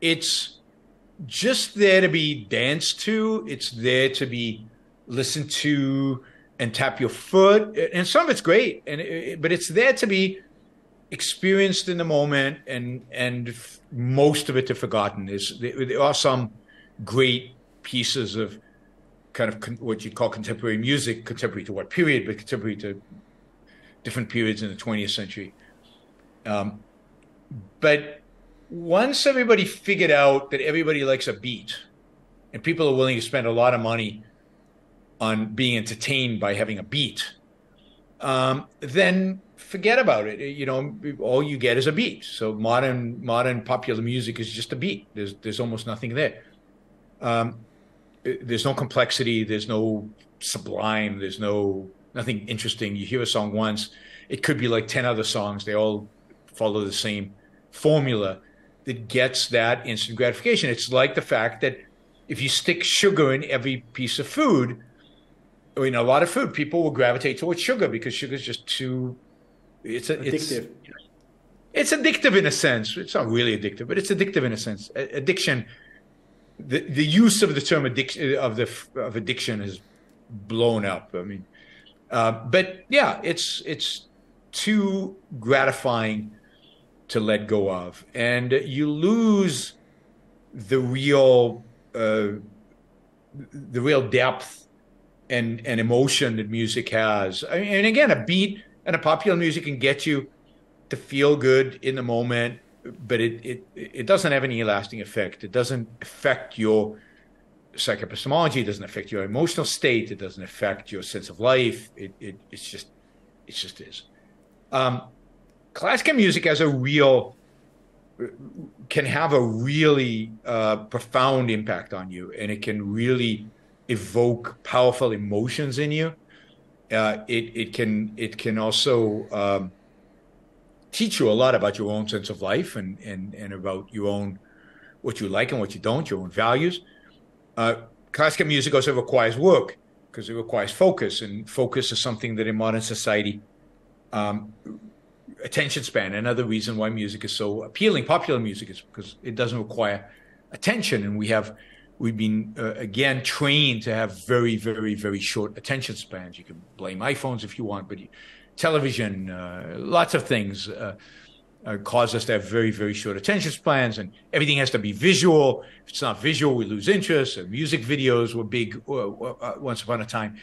It's just there to be danced to. It's there to be listened to and tap your foot, and some of it's great, and it, but it's there to be experienced in the moment, and and most of it to forgotten. There's there are some great pieces of kind of con- what you'd call contemporary music, contemporary to what period, but contemporary to different periods in the 20th century. Um, but once everybody figured out that everybody likes a beat, and people are willing to spend a lot of money on being entertained by having a beat, um, then forget about it. You know, all you get is a beat. So modern modern popular music is just a beat. There's there's almost nothing there. Um, there's no complexity. There's no sublime. There's no nothing interesting. You hear a song once, it could be like ten other songs. They all follow the same formula that gets that instant gratification. It's like the fact that if you stick sugar in every piece of food, or in a lot of food, people will gravitate towards sugar because sugar is just too. It's a, addictive. It's, it's addictive in a sense. It's not really addictive, but it's addictive in a sense. Addiction the the use of the term addiction of the of addiction is blown up. I mean, uh, but yeah, it's it's too gratifying to let go of, and you lose the real uh, the real depth and and emotion that music has. I mean, and again, a beat and a popular music can get you to feel good in the moment but it, it it doesn't have any lasting effect. It doesn't affect your psychoepistemology. It doesn't affect your emotional state. It doesn't affect your sense of life. It, it it's just it just is. Um, classical music has a real can have a really uh, profound impact on you, and it can really evoke powerful emotions in you. Uh, it it can it can also um, teach you a lot about your own sense of life and and and about your own what you like and what you don't, your own values. Uh, classical music also requires work because it requires focus, and focus is something that in modern society, um, attention span. Another reason why music is so appealing, popular music, is because it doesn't require attention, and we have we've been uh, again trained to have very, very, very short attention spans. You can blame iPhones if you want, but you, television, uh, lots of things uh, uh, cause us to have very, very short attention spans, and everything has to be visual. If it's not visual, we lose interest. music videos were big once upon a time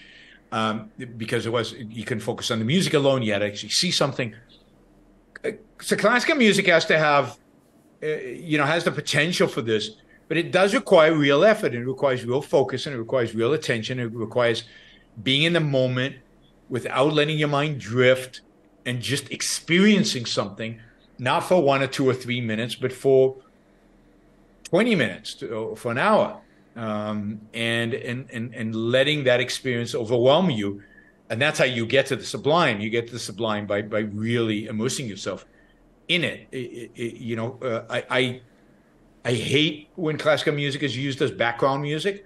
um, because it was you can focus on the music alone. You had to actually see something. So classical music has to have, you know, has the potential for this, but it does require real effort. And it requires real focus, and it requires real attention. It requires being in the moment without letting your mind drift and just experiencing something, not for one or two or three minutes, but for 20 minutes to, for an hour. Um, and, and, and, and letting that experience overwhelm you. And that's how you get to the sublime. You get to the sublime by, by really immersing yourself in it. it, it you know, uh, I, I, I hate when classical music is used as background music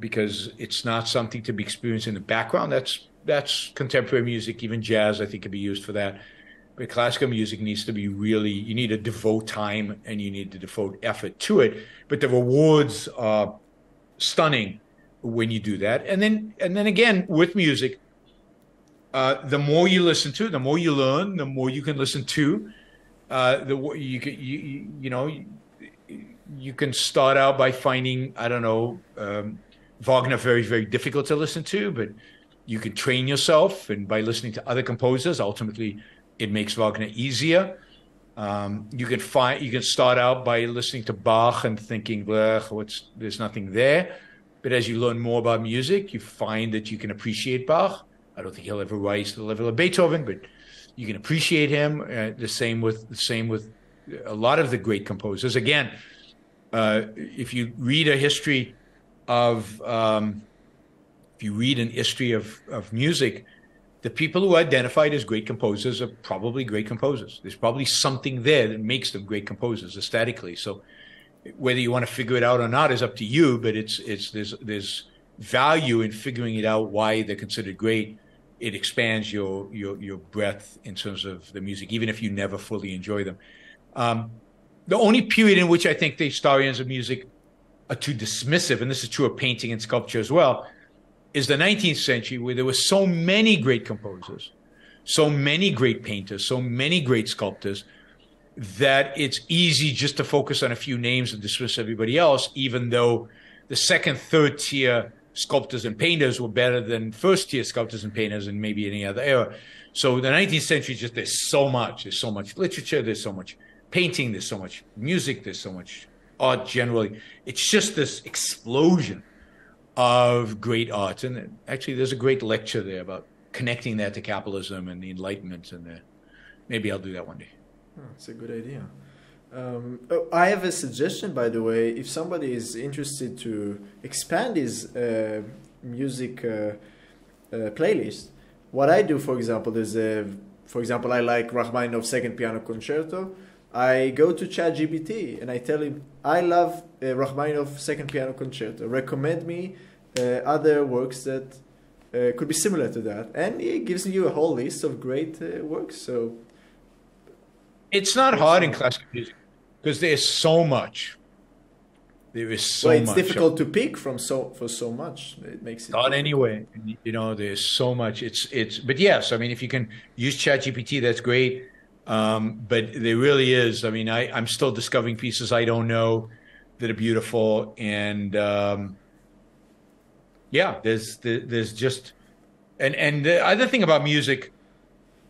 because it's not something to be experienced in the background. That's that's contemporary music, even jazz, I think, could be used for that. But classical music needs to be really, you need to devote time and you need to devote effort to it. But the rewards are stunning when you do that. And then, and then again, with music, uh, the more you listen to, the more you learn, the more you can listen to. Uh, the you can, you, you know, you can start out by finding, I don't know, um, Wagner very, very difficult to listen to, but you can train yourself, and by listening to other composers, ultimately it makes Wagner easier. Um, you can find you can start out by listening to Bach and thinking, what's there's nothing there. But as you learn more about music, you find that you can appreciate Bach. I don't think he'll ever rise to the level of Beethoven, but you can appreciate him. Uh, the same with the same with a lot of the great composers. Again, uh, if you read a history of um, if you read an history of, of music, the people who are identified as great composers are probably great composers. There's probably something there that makes them great composers aesthetically. So whether you want to figure it out or not is up to you, but it's it's there's there's value in figuring it out why they're considered great, it expands your your your breadth in terms of the music, even if you never fully enjoy them. Um, the only period in which I think the historians of music are too dismissive, and this is true of painting and sculpture as well, is the 19th century where there were so many great composers, so many great painters, so many great sculptors that it's easy just to focus on a few names and dismiss everybody else, even though the second, third tier sculptors and painters were better than first tier sculptors and painters in maybe any other era. So the 19th century, just there's so much. There's so much literature. There's so much painting. There's so much music. There's so much art generally. It's just this explosion of great art. And actually, there's a great lecture there about connecting that to capitalism and the Enlightenment. And the, maybe I'll do that one day. Oh, it's a good idea. Um, oh, I have a suggestion, by the way. If somebody is interested to expand his uh, music uh, uh, playlist, what I do, for example, is, uh, for example, I like Rachmaninoff's Second Piano Concerto. I go to ChatGPT and I tell him I love uh, Rachmaninoff Second Piano Concerto. Recommend me uh, other works that uh, could be similar to that, and he gives you a whole list of great uh, works. So it's not hard in classical music because there's so much. There is so well, it's much. difficult to pick from so for so much. It makes it not anyway. You know, there's so much. It's it's. But yes, I mean, if you can use ChatGPT, that's great. Um, but there really is. I mean, I I'm still discovering pieces I don't know that are beautiful, and um, yeah, there's there's just and and the other thing about music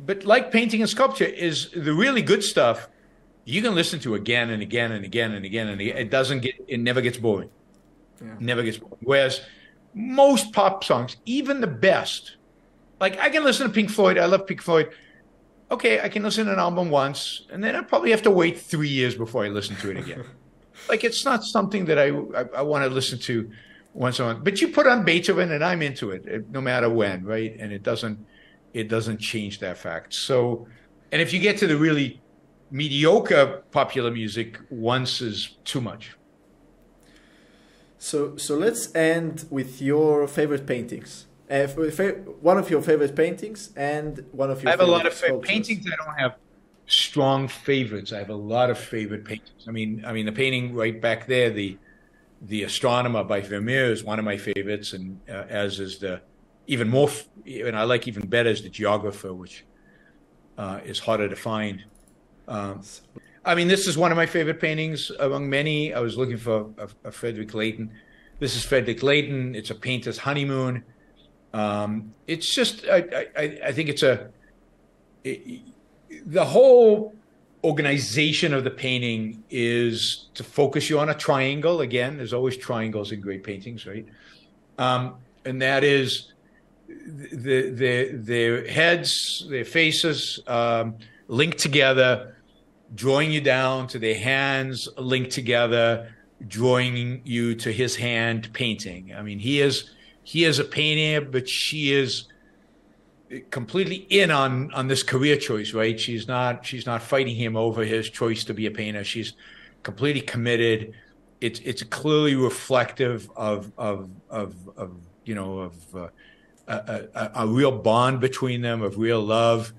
but like painting and sculpture is the really good stuff you can listen to again and again and again and again and again. it doesn't get it never gets boring yeah. never gets boring whereas most pop songs even the best like i can listen to pink floyd i love pink floyd okay i can listen to an album once and then i probably have to wait three years before i listen to it again *laughs* like it's not something that i i, I want to listen to once on but you put on beethoven and i'm into it no matter when right and it doesn't it doesn't change that fact. So, and if you get to the really mediocre popular music, once is too much. So, so let's end with your favorite paintings. Uh, one of your favorite paintings and one of your. I have a lot of favorite paintings. I don't have strong favorites. I have a lot of favorite paintings. I mean, I mean the painting right back there, the the astronomer by Vermeer is one of my favorites, and uh, as is the even more, and I like even better is the geographer, which uh, is harder to find. Um, I mean, this is one of my favorite paintings among many. I was looking for a, a Frederic Leighton. This is Frederic Leighton. It's a painter's honeymoon. Um, it's just, I, I, I, think it's a, it, the whole organization of the painting is to focus you on a triangle. Again, there's always triangles in great paintings, right? Um, and that is the, the, their heads, their faces um, linked together, drawing you down to their hands linked together, drawing you to his hand painting. I mean, he is he is a painter, but she is completely in on on this career choice, right? She's not she's not fighting him over his choice to be a painter. She's completely committed. It's it's clearly reflective of of of, of you know of uh, a, a, a real bond between them of real love.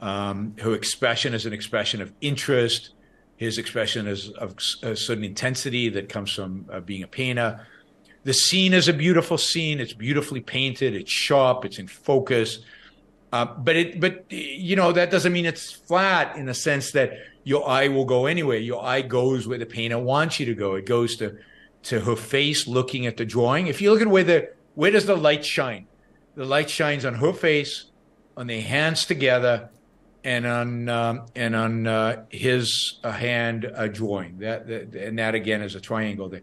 Um, her expression is an expression of interest. His expression is of a certain intensity that comes from uh, being a painter. The scene is a beautiful scene. It's beautifully painted. It's sharp. It's in focus. Uh, but it, but you know, that doesn't mean it's flat in the sense that your eye will go anywhere. Your eye goes where the painter wants you to go. It goes to, to her face looking at the drawing. If you look at where the, where does the light shine? the light shines on her face, on their hands together, and on um, and on uh, his uh, hand uh, drawing. That, that, and that again is a triangle there.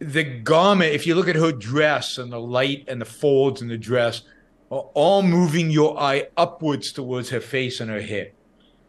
The garment, if you look at her dress and the light and the folds in the dress, are all moving your eye upwards towards her face and her hair.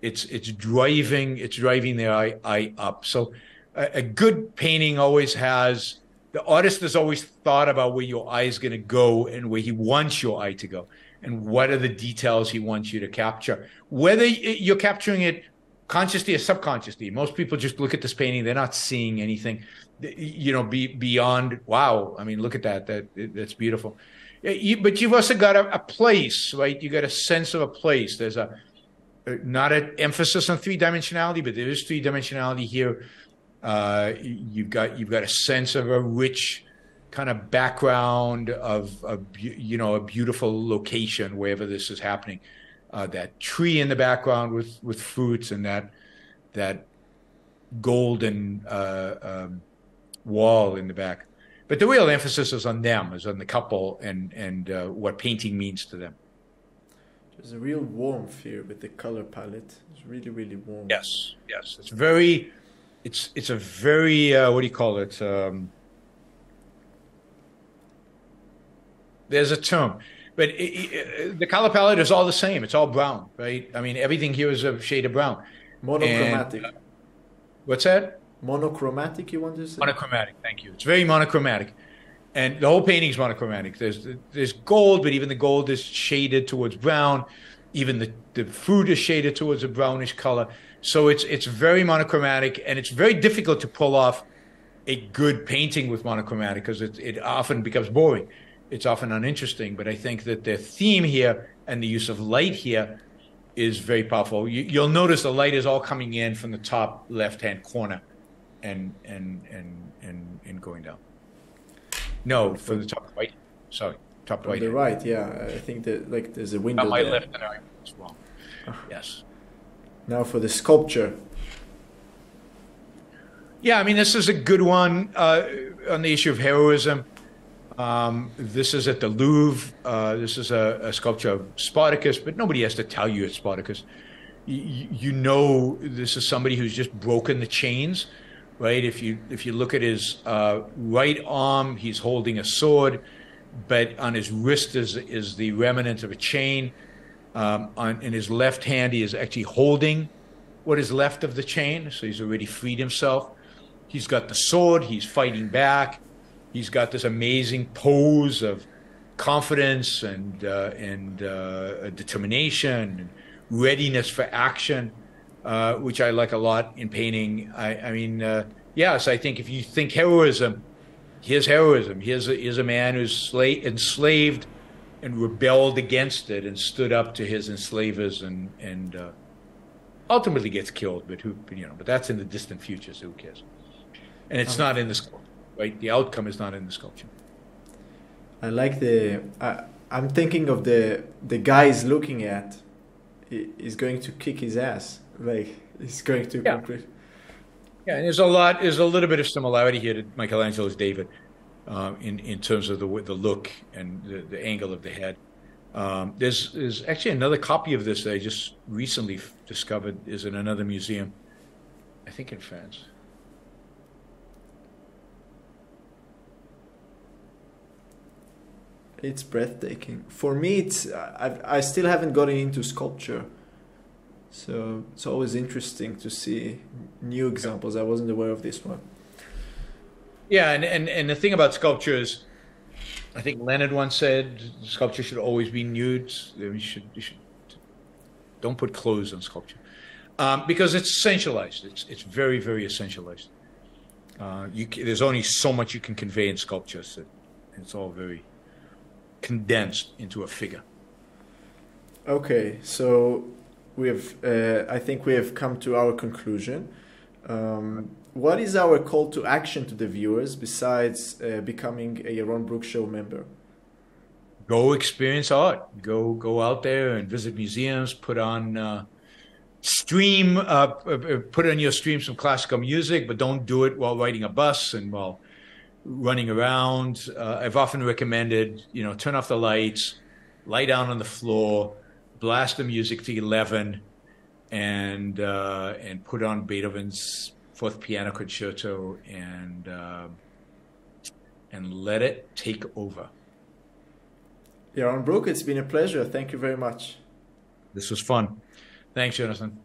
It's it's driving it's driving their eye, eye up. So a, a good painting always has the artist has always thought about where your eye is going to go and where he wants your eye to go and what are the details he wants you to capture whether you're capturing it consciously or subconsciously. Most people just look at this painting; they're not seeing anything, you know, be, beyond. Wow, I mean, look at that. That that's beautiful. You, but you've also got a, a, place, right? You got a sense of a place. There's a not an emphasis on three dimensionality, but there is three dimensionality here. Uh, you've got you've got a sense of a rich kind of background of, a you know a beautiful location wherever this is happening. Uh, that tree in the background with with fruits and that that golden uh, um, wall in the back. But the real emphasis is on them, is on the couple and and uh, what painting means to them. There's a real warmth here with the color palette. It's really really warm. Yes, yes. It's very. It's it's a very uh, what do you call it? Um, there's a term, but it, it, the color palette is all the same. It's all brown, right? I mean, everything here is a shade of brown. Monochromatic. And, uh, what's that? Monochromatic you want to say? Monochromatic thank you. It's very monochromatic. And the whole painting is monochromatic. There's there's gold but even the gold is shaded towards brown. Even the, the fruit is shaded towards a brownish color. So it's it's very monochromatic and it's very difficult to pull off a good painting with monochromatic because it, it often becomes boring. It's often uninteresting but i think that the theme here and the use of light here is very powerful. You, you'll notice the light is all coming in from the top left hand corner and and and and and going down. No, for the top right. Sorry, top right. The right, yeah. I think that like there's a window. On my there. left, and I was wrong. Yes. Now for the sculpture. Yeah, I mean this is a good one uh, on the issue of heroism. Um, this is at the Louvre. Uh, this is a, a, sculpture of Spartacus, but nobody has to tell you it's Spartacus. You, you know this is somebody who's just broken the chains right? If you if you look at his uh, right arm, he's holding a sword, but on his wrist is is the remnant of a chain. Um, on in his left hand, he is actually holding what is left of the chain, so he's already freed himself. He's got the sword. He's fighting back. He's got this amazing pose of confidence and uh, and uh, determination and readiness for action uh, which I like a lot in painting. I, I mean, uh, yes, I think if you think heroism, here's heroism. Here's a, here's a man who's sla- enslaved and rebelled against it and stood up to his enslavers and and uh, ultimately gets killed. But who you know? But that's in the distant future, so who cares? And it's not in the sculpture, right? The outcome is not in the sculpture. I like the. I, I'm thinking of the the guy is looking at. Is going to kick his ass like he's going to yeah. conclude. Yeah, and there's a lot. There's a little bit of similarity here to Michelangelo's David, um, in in terms of the the look and the, the angle of the head. Um, there's there's actually another copy of this that I just recently discovered is in another museum, I think in France. It's breathtaking. For me, it's I I still haven't gotten into sculpture. So it's always interesting to see new examples. I wasn't aware of this one. Yeah, and, and, and the thing about sculpture is, I think Leonard once said sculpture should always be nude. You should, you should don't put clothes on sculpture um, because it's essentialized. It's it's very very essentialized. Uh, you, there's only so much you can convey in sculpture. So it's all very condensed into a figure. Okay, so we have, uh, I think we have come to our conclusion. Um, what is our call to action to the viewers besides uh, becoming a Yaron Brook Show member? Go experience art. Go go out there and visit museums. Put on uh, stream. Uh, uh, put on your stream some classical music, but don't do it while riding a bus and while running around. Uh, I've often recommended, you know, turn off the lights, lie down on the floor, blast the music to 11 and uh, and put on Beethoven's Fourth Piano Concerto and uh, and let it take over. Yaron Brook, it's been a pleasure. Thank you very much. This was fun. Thanks, Yonatan.